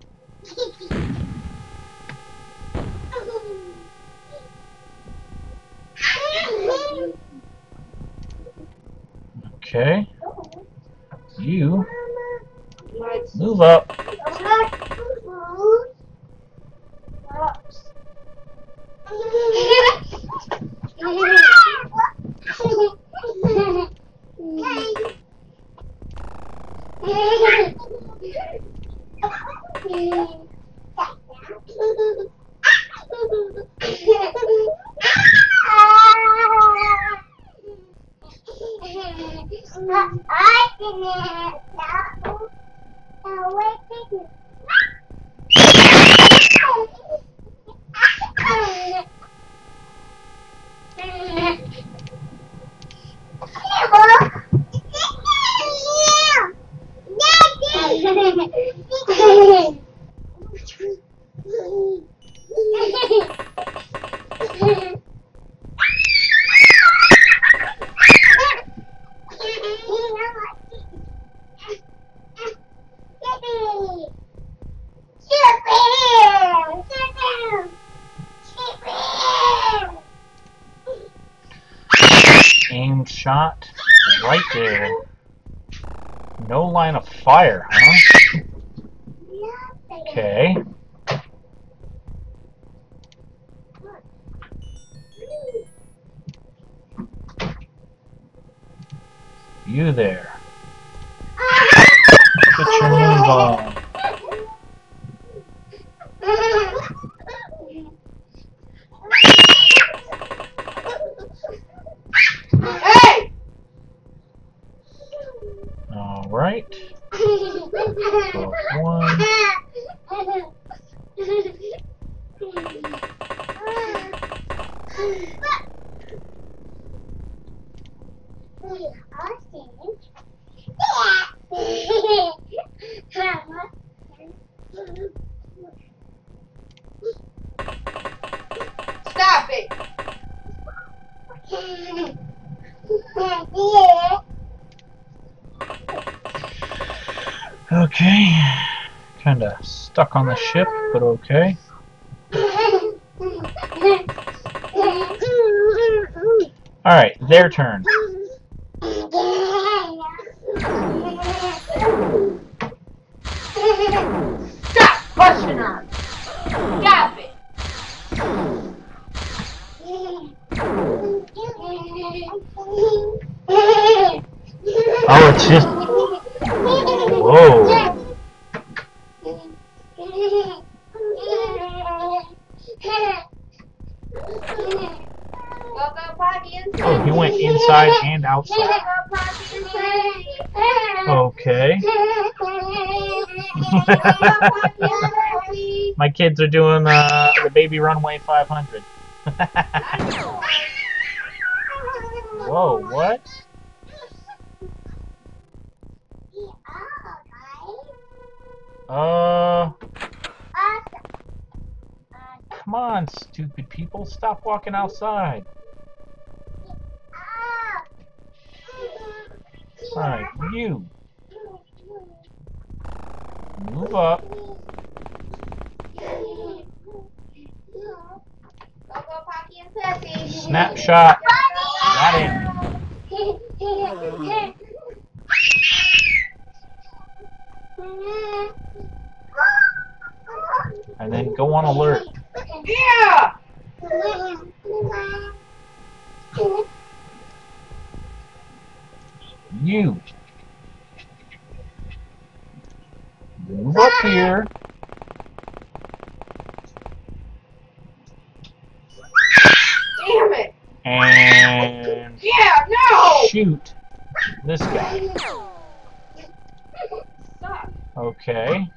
Okay. You move up. Fire, stuck on the ship, but okay. Alright, their turn. Stop pushing her! Stop it! Oh, it's just. Whoa. and say. Oh, he went inside and outside. Here go Poppy and say. Okay. Poppy. My kids are doing the Runway 500. Whoa, what? Uh, come on, stupid people. Stop walking outside. Alright, you. Move up. Go, go, Poppy and Sassy. Snapshot. Got in. And then go on alert. Yeah! You. Move up here. Shoot this guy. Okay.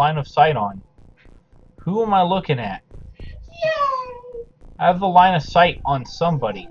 Line of sight on? Who am I looking at? Yay! I have the line of sight on somebody.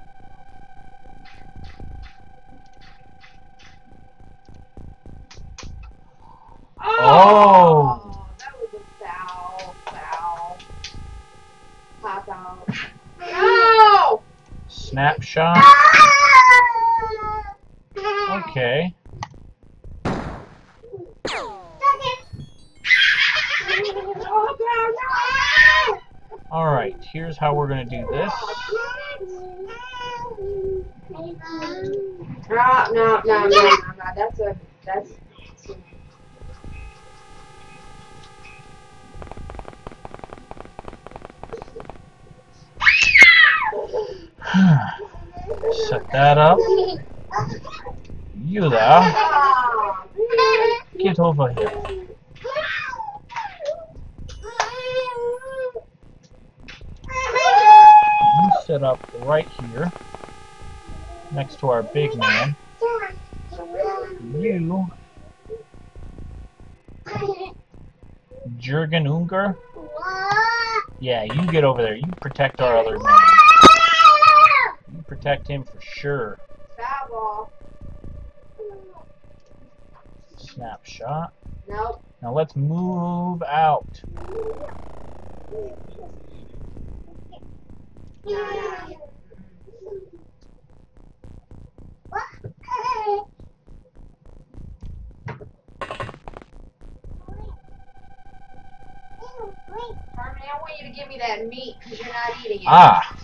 Him for sure. foul ball. Snapshot. Nope. Now let's move out. Harmony, I want you to give me that meat because you're not eating it. Ah.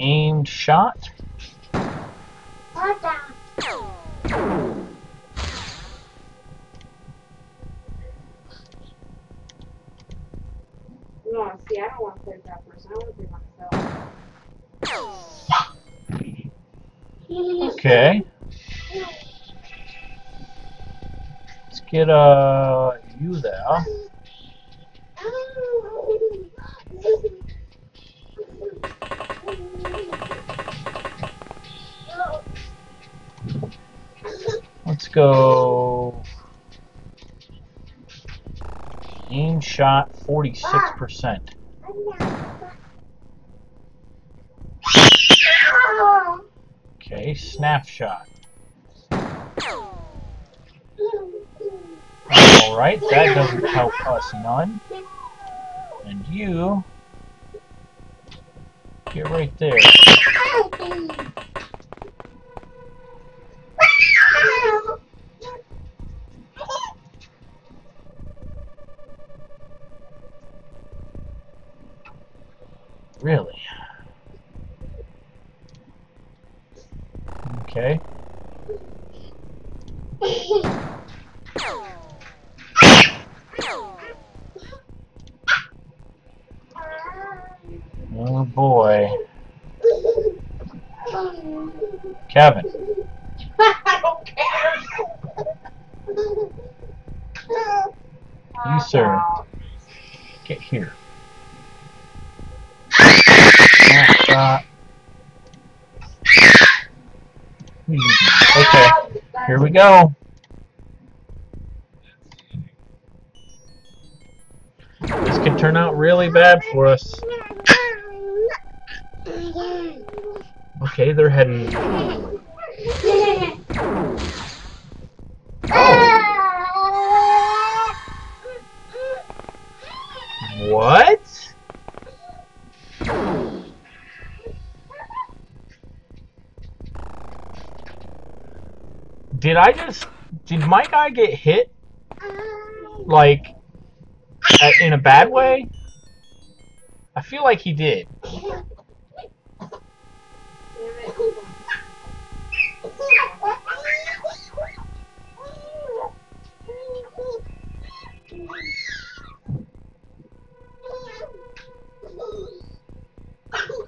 Aimed shot. No, see, I don't want to play that person. I want to play myself. Okay. Let's get uh you there. Go. Aim shot 46%. Okay, snapshot. Alright, that doesn't help us none. And you... Get right there. Kevin. I don't care. You, sir. Get here. Snapshot. Okay, here we go. This could turn out really bad for us. Okay, they're heading. Did I just. Did my guy get hit? Like. in a bad way? I feel like he did.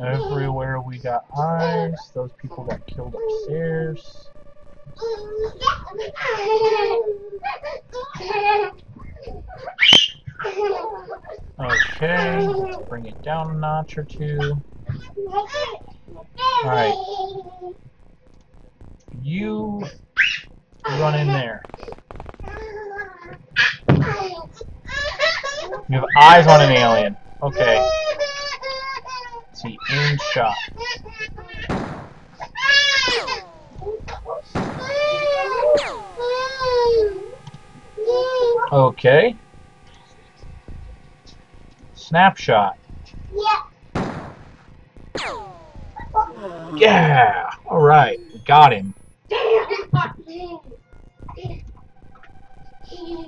Everywhere we got eyes, those people got killed upstairs. Okay, let's bring it down a notch or two. Alright. You run in there. You have eyes on an alien. Okay. Let's see, aim shot. Okay. Snapshot. Yeah! Alright, got him.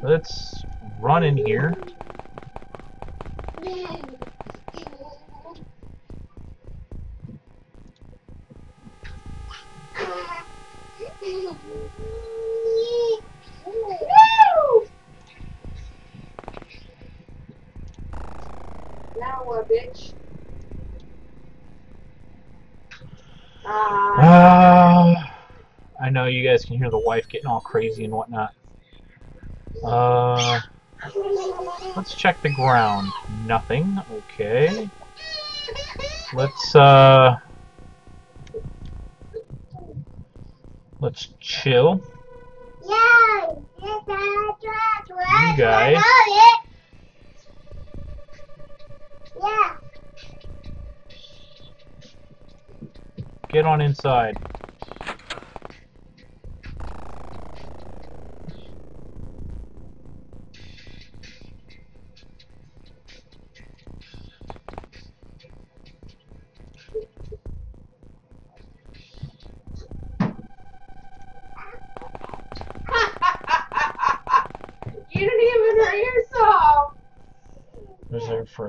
Let's run in here. Now what, bitch? Ah. Uh, I know you guys can hear the wife getting all crazy and whatnot. Uh, let's check the ground. Nothing. Okay. Let's, uh... Let's chill. You guys. Yeah. Get on inside.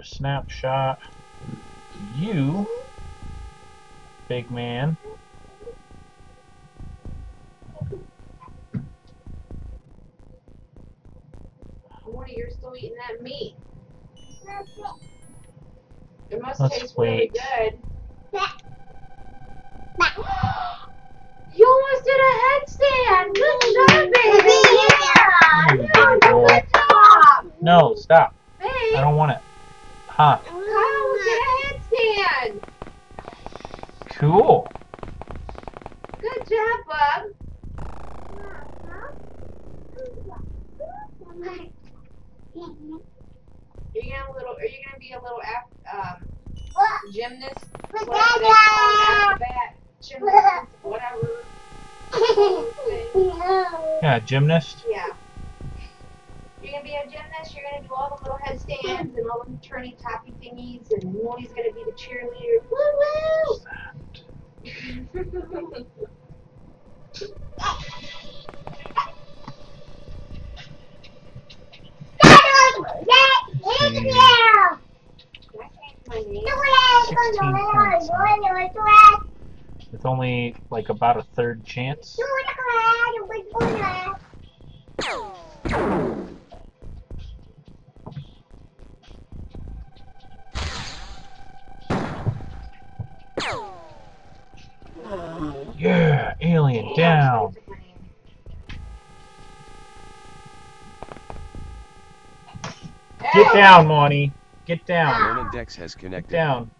A snapshot. You, big man. Morty, you're still eating that meat. It must Let's taste really good. you almost did a headstand. Good job, baby. You big boy. Good job. No, stop. Babe, I don't want it. Huh. Kyle did a headstand. Cool. Good job, bub. Are you gonna little? Are you gonna be a little af- um, gymnast? Whatever they call it, acrobat. gymnast, whatever. Yeah, gymnast. Yeah. You're gonna be a gymnast. You're gonna do all the little headstands and all the turny toppy thingies, Moni's gonna be the cheerleader. Woo woo! Can I change my name? With only like about a third chance. Yeah, alien down. Get down, Monty. Get down. Rona Dex has Get down.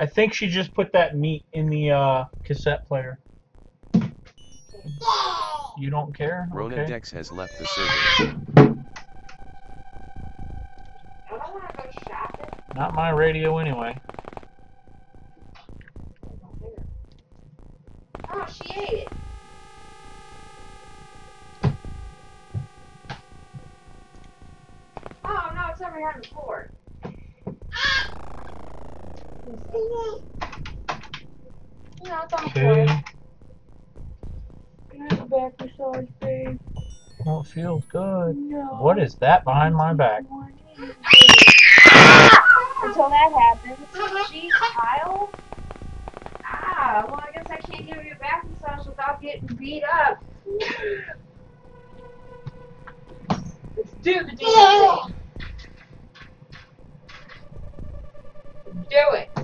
I think she just put that meat in the uh, cassette player. You don't care? Rona Okay. Dex has left the server. I don't want to go shopping. Not my radio anyway. Feels good. No. What is that behind my back? Until that happens. Jeez, Kyle. Ah, well, I guess I can't give you a back massage without getting beat up. Let's do the damn thing. Do it.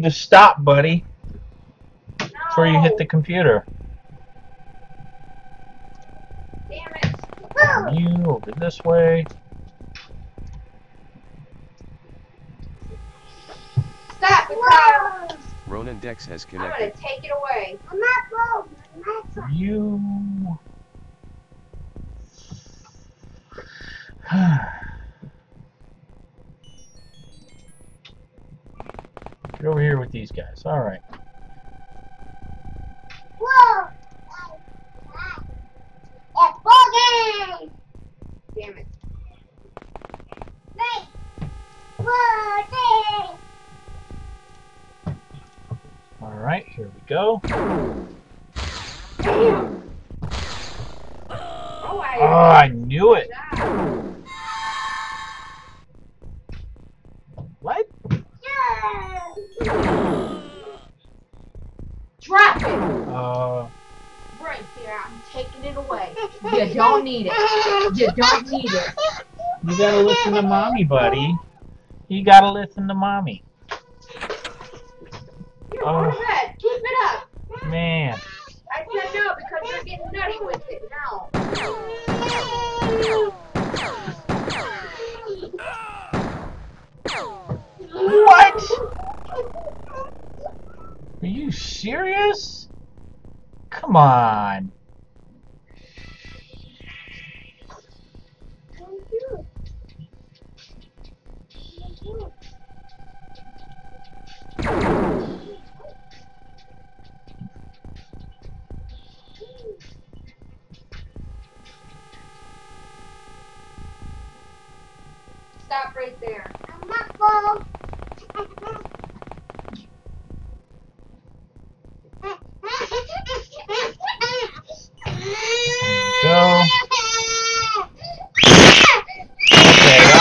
Need to stop, buddy, before you hit the computer. Damn it. You over this way. Stop it, Kyle. Rona Dex has connected. I'm gonna take it away. I'm not broke. You. These guys. All right. Don't need it. you gotta listen to mommy, buddy. You gotta listen to mommy.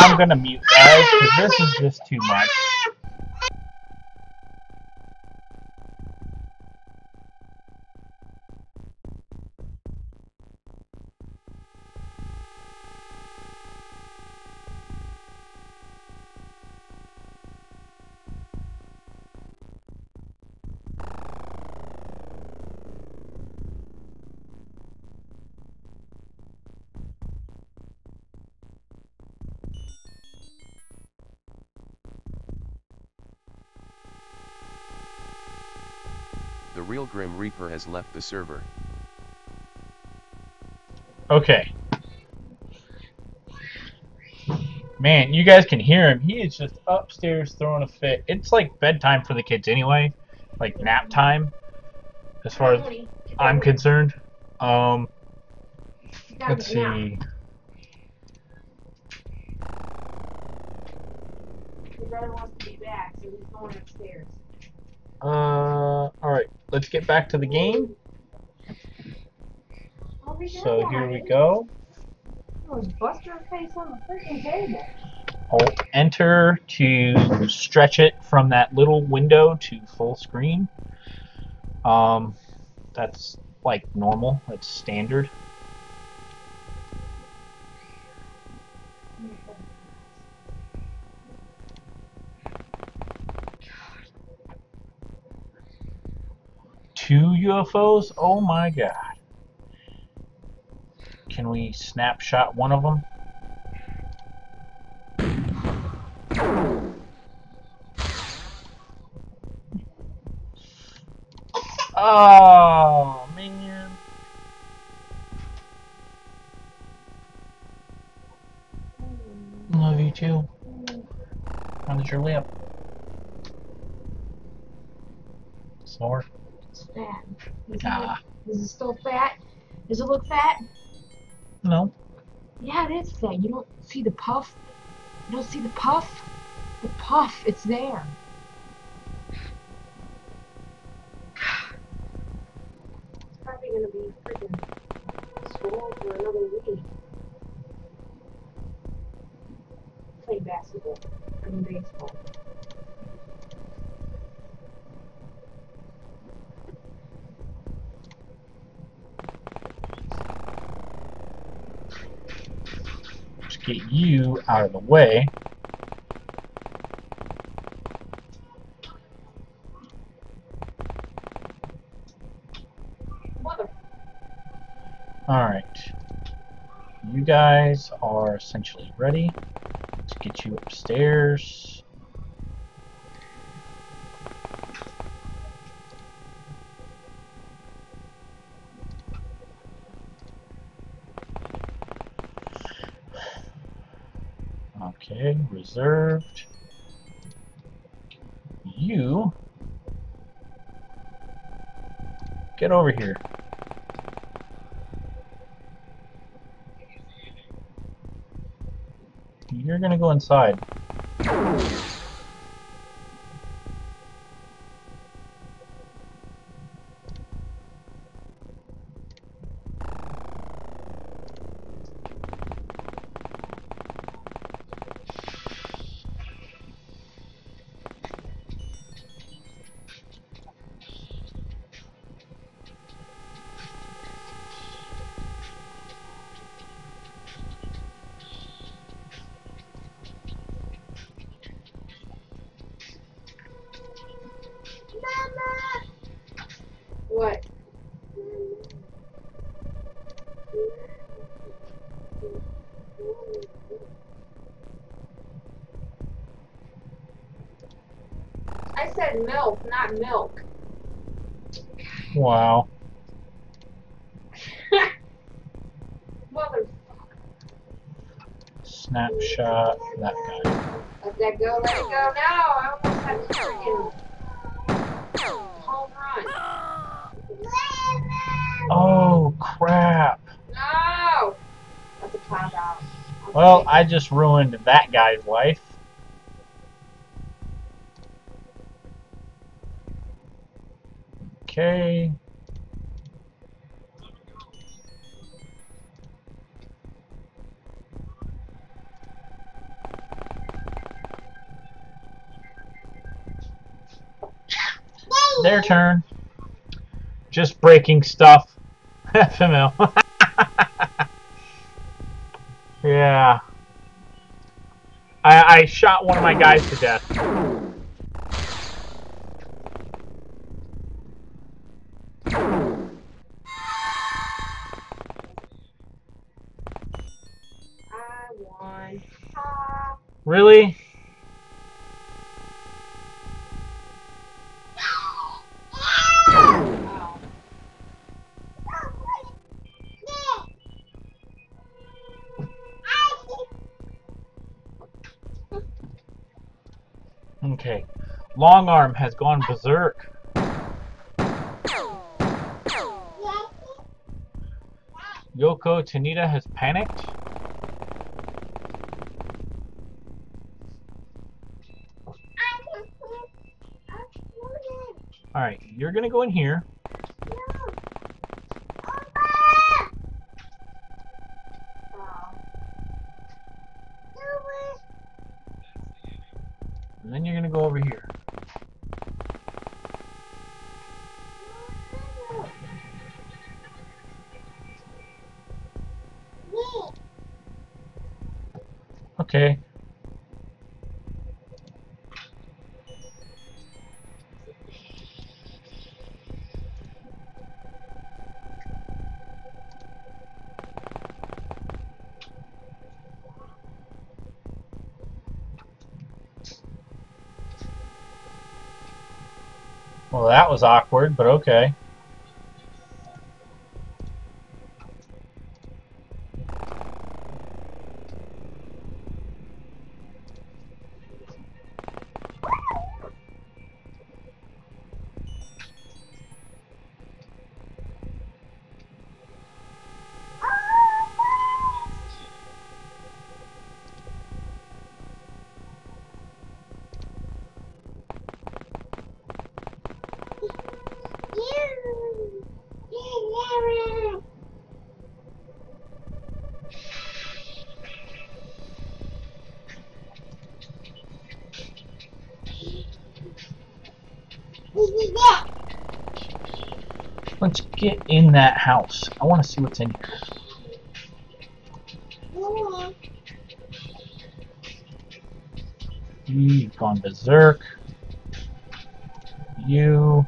I'm gonna mute guys because this is just too much. Has left the server. Okay. Man, you guys can hear him. He is just upstairs throwing a fit. It's like bedtime for the kids anyway, like nap time, as far as I'm concerned. Um, let's see. Brother wants to be back, so he's going upstairs. Uh, all right. Let's get back to the game. So here we go. Enter to stretch it from that little window to full screen. Um, that's like normal. That's standard. Two UFOs? Oh my god. Can we snapshot one of them? Oh man. Love you too. How's your lip? Sore? It's fat. Is, Ah, it, is it still fat? Does it look fat? no. Yeah, it is fat. You don't see the puff? You don't see the puff? The puff, it's there. It's probably gonna be freaking swole for another week. Play basketball. I mean baseball. Get you out of the way. Alright. You guys are essentially ready. Let's get you upstairs. Okay, reserved. You get over here. You're gonna go inside. Milk, milk. Wow. Mother, Snapshot that guy. let that go, let it go. No, I almost had to freaking home run. Oh crap. No! That's a cloud out. Well, I just ruined that guy's life. Turn. Just breaking stuff. FML. yeah. I, I shot one of my guys to death. Arm has gone berserk. Yoko Tanita has panicked. Alright, you're gonna go in here. Well, that was awkward, but okay. Get in that house. I want to see what's in here. You've gone berserk. You.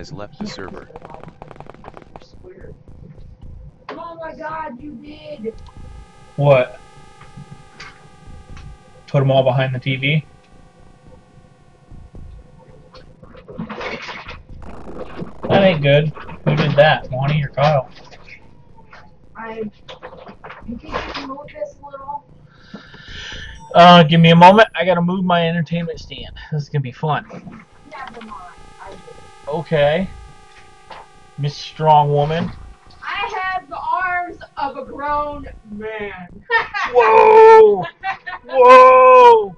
Has left the server. Oh my god, you did! What? Put them all behind the TV? That ain't good. Who did that? Monty or Kyle? I. You think you move this little? Uh, give me a moment. I gotta move my entertainment stand. This is gonna be fun. Never mind. I did. Okay. Miss Strong Woman. I have the arms of a grown man. Whoa! Whoa!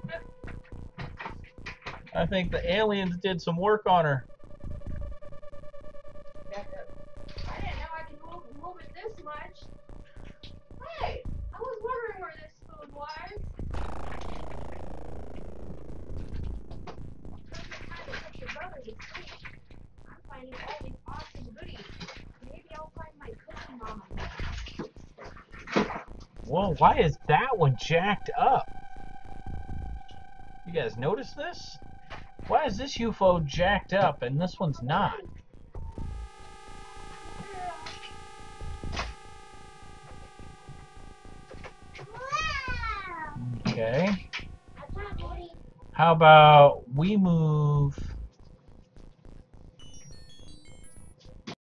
I think the aliens did some work on her. Why is that one jacked up? You guys notice this? Why is this UFO jacked up and this one's not? Okay. How about we move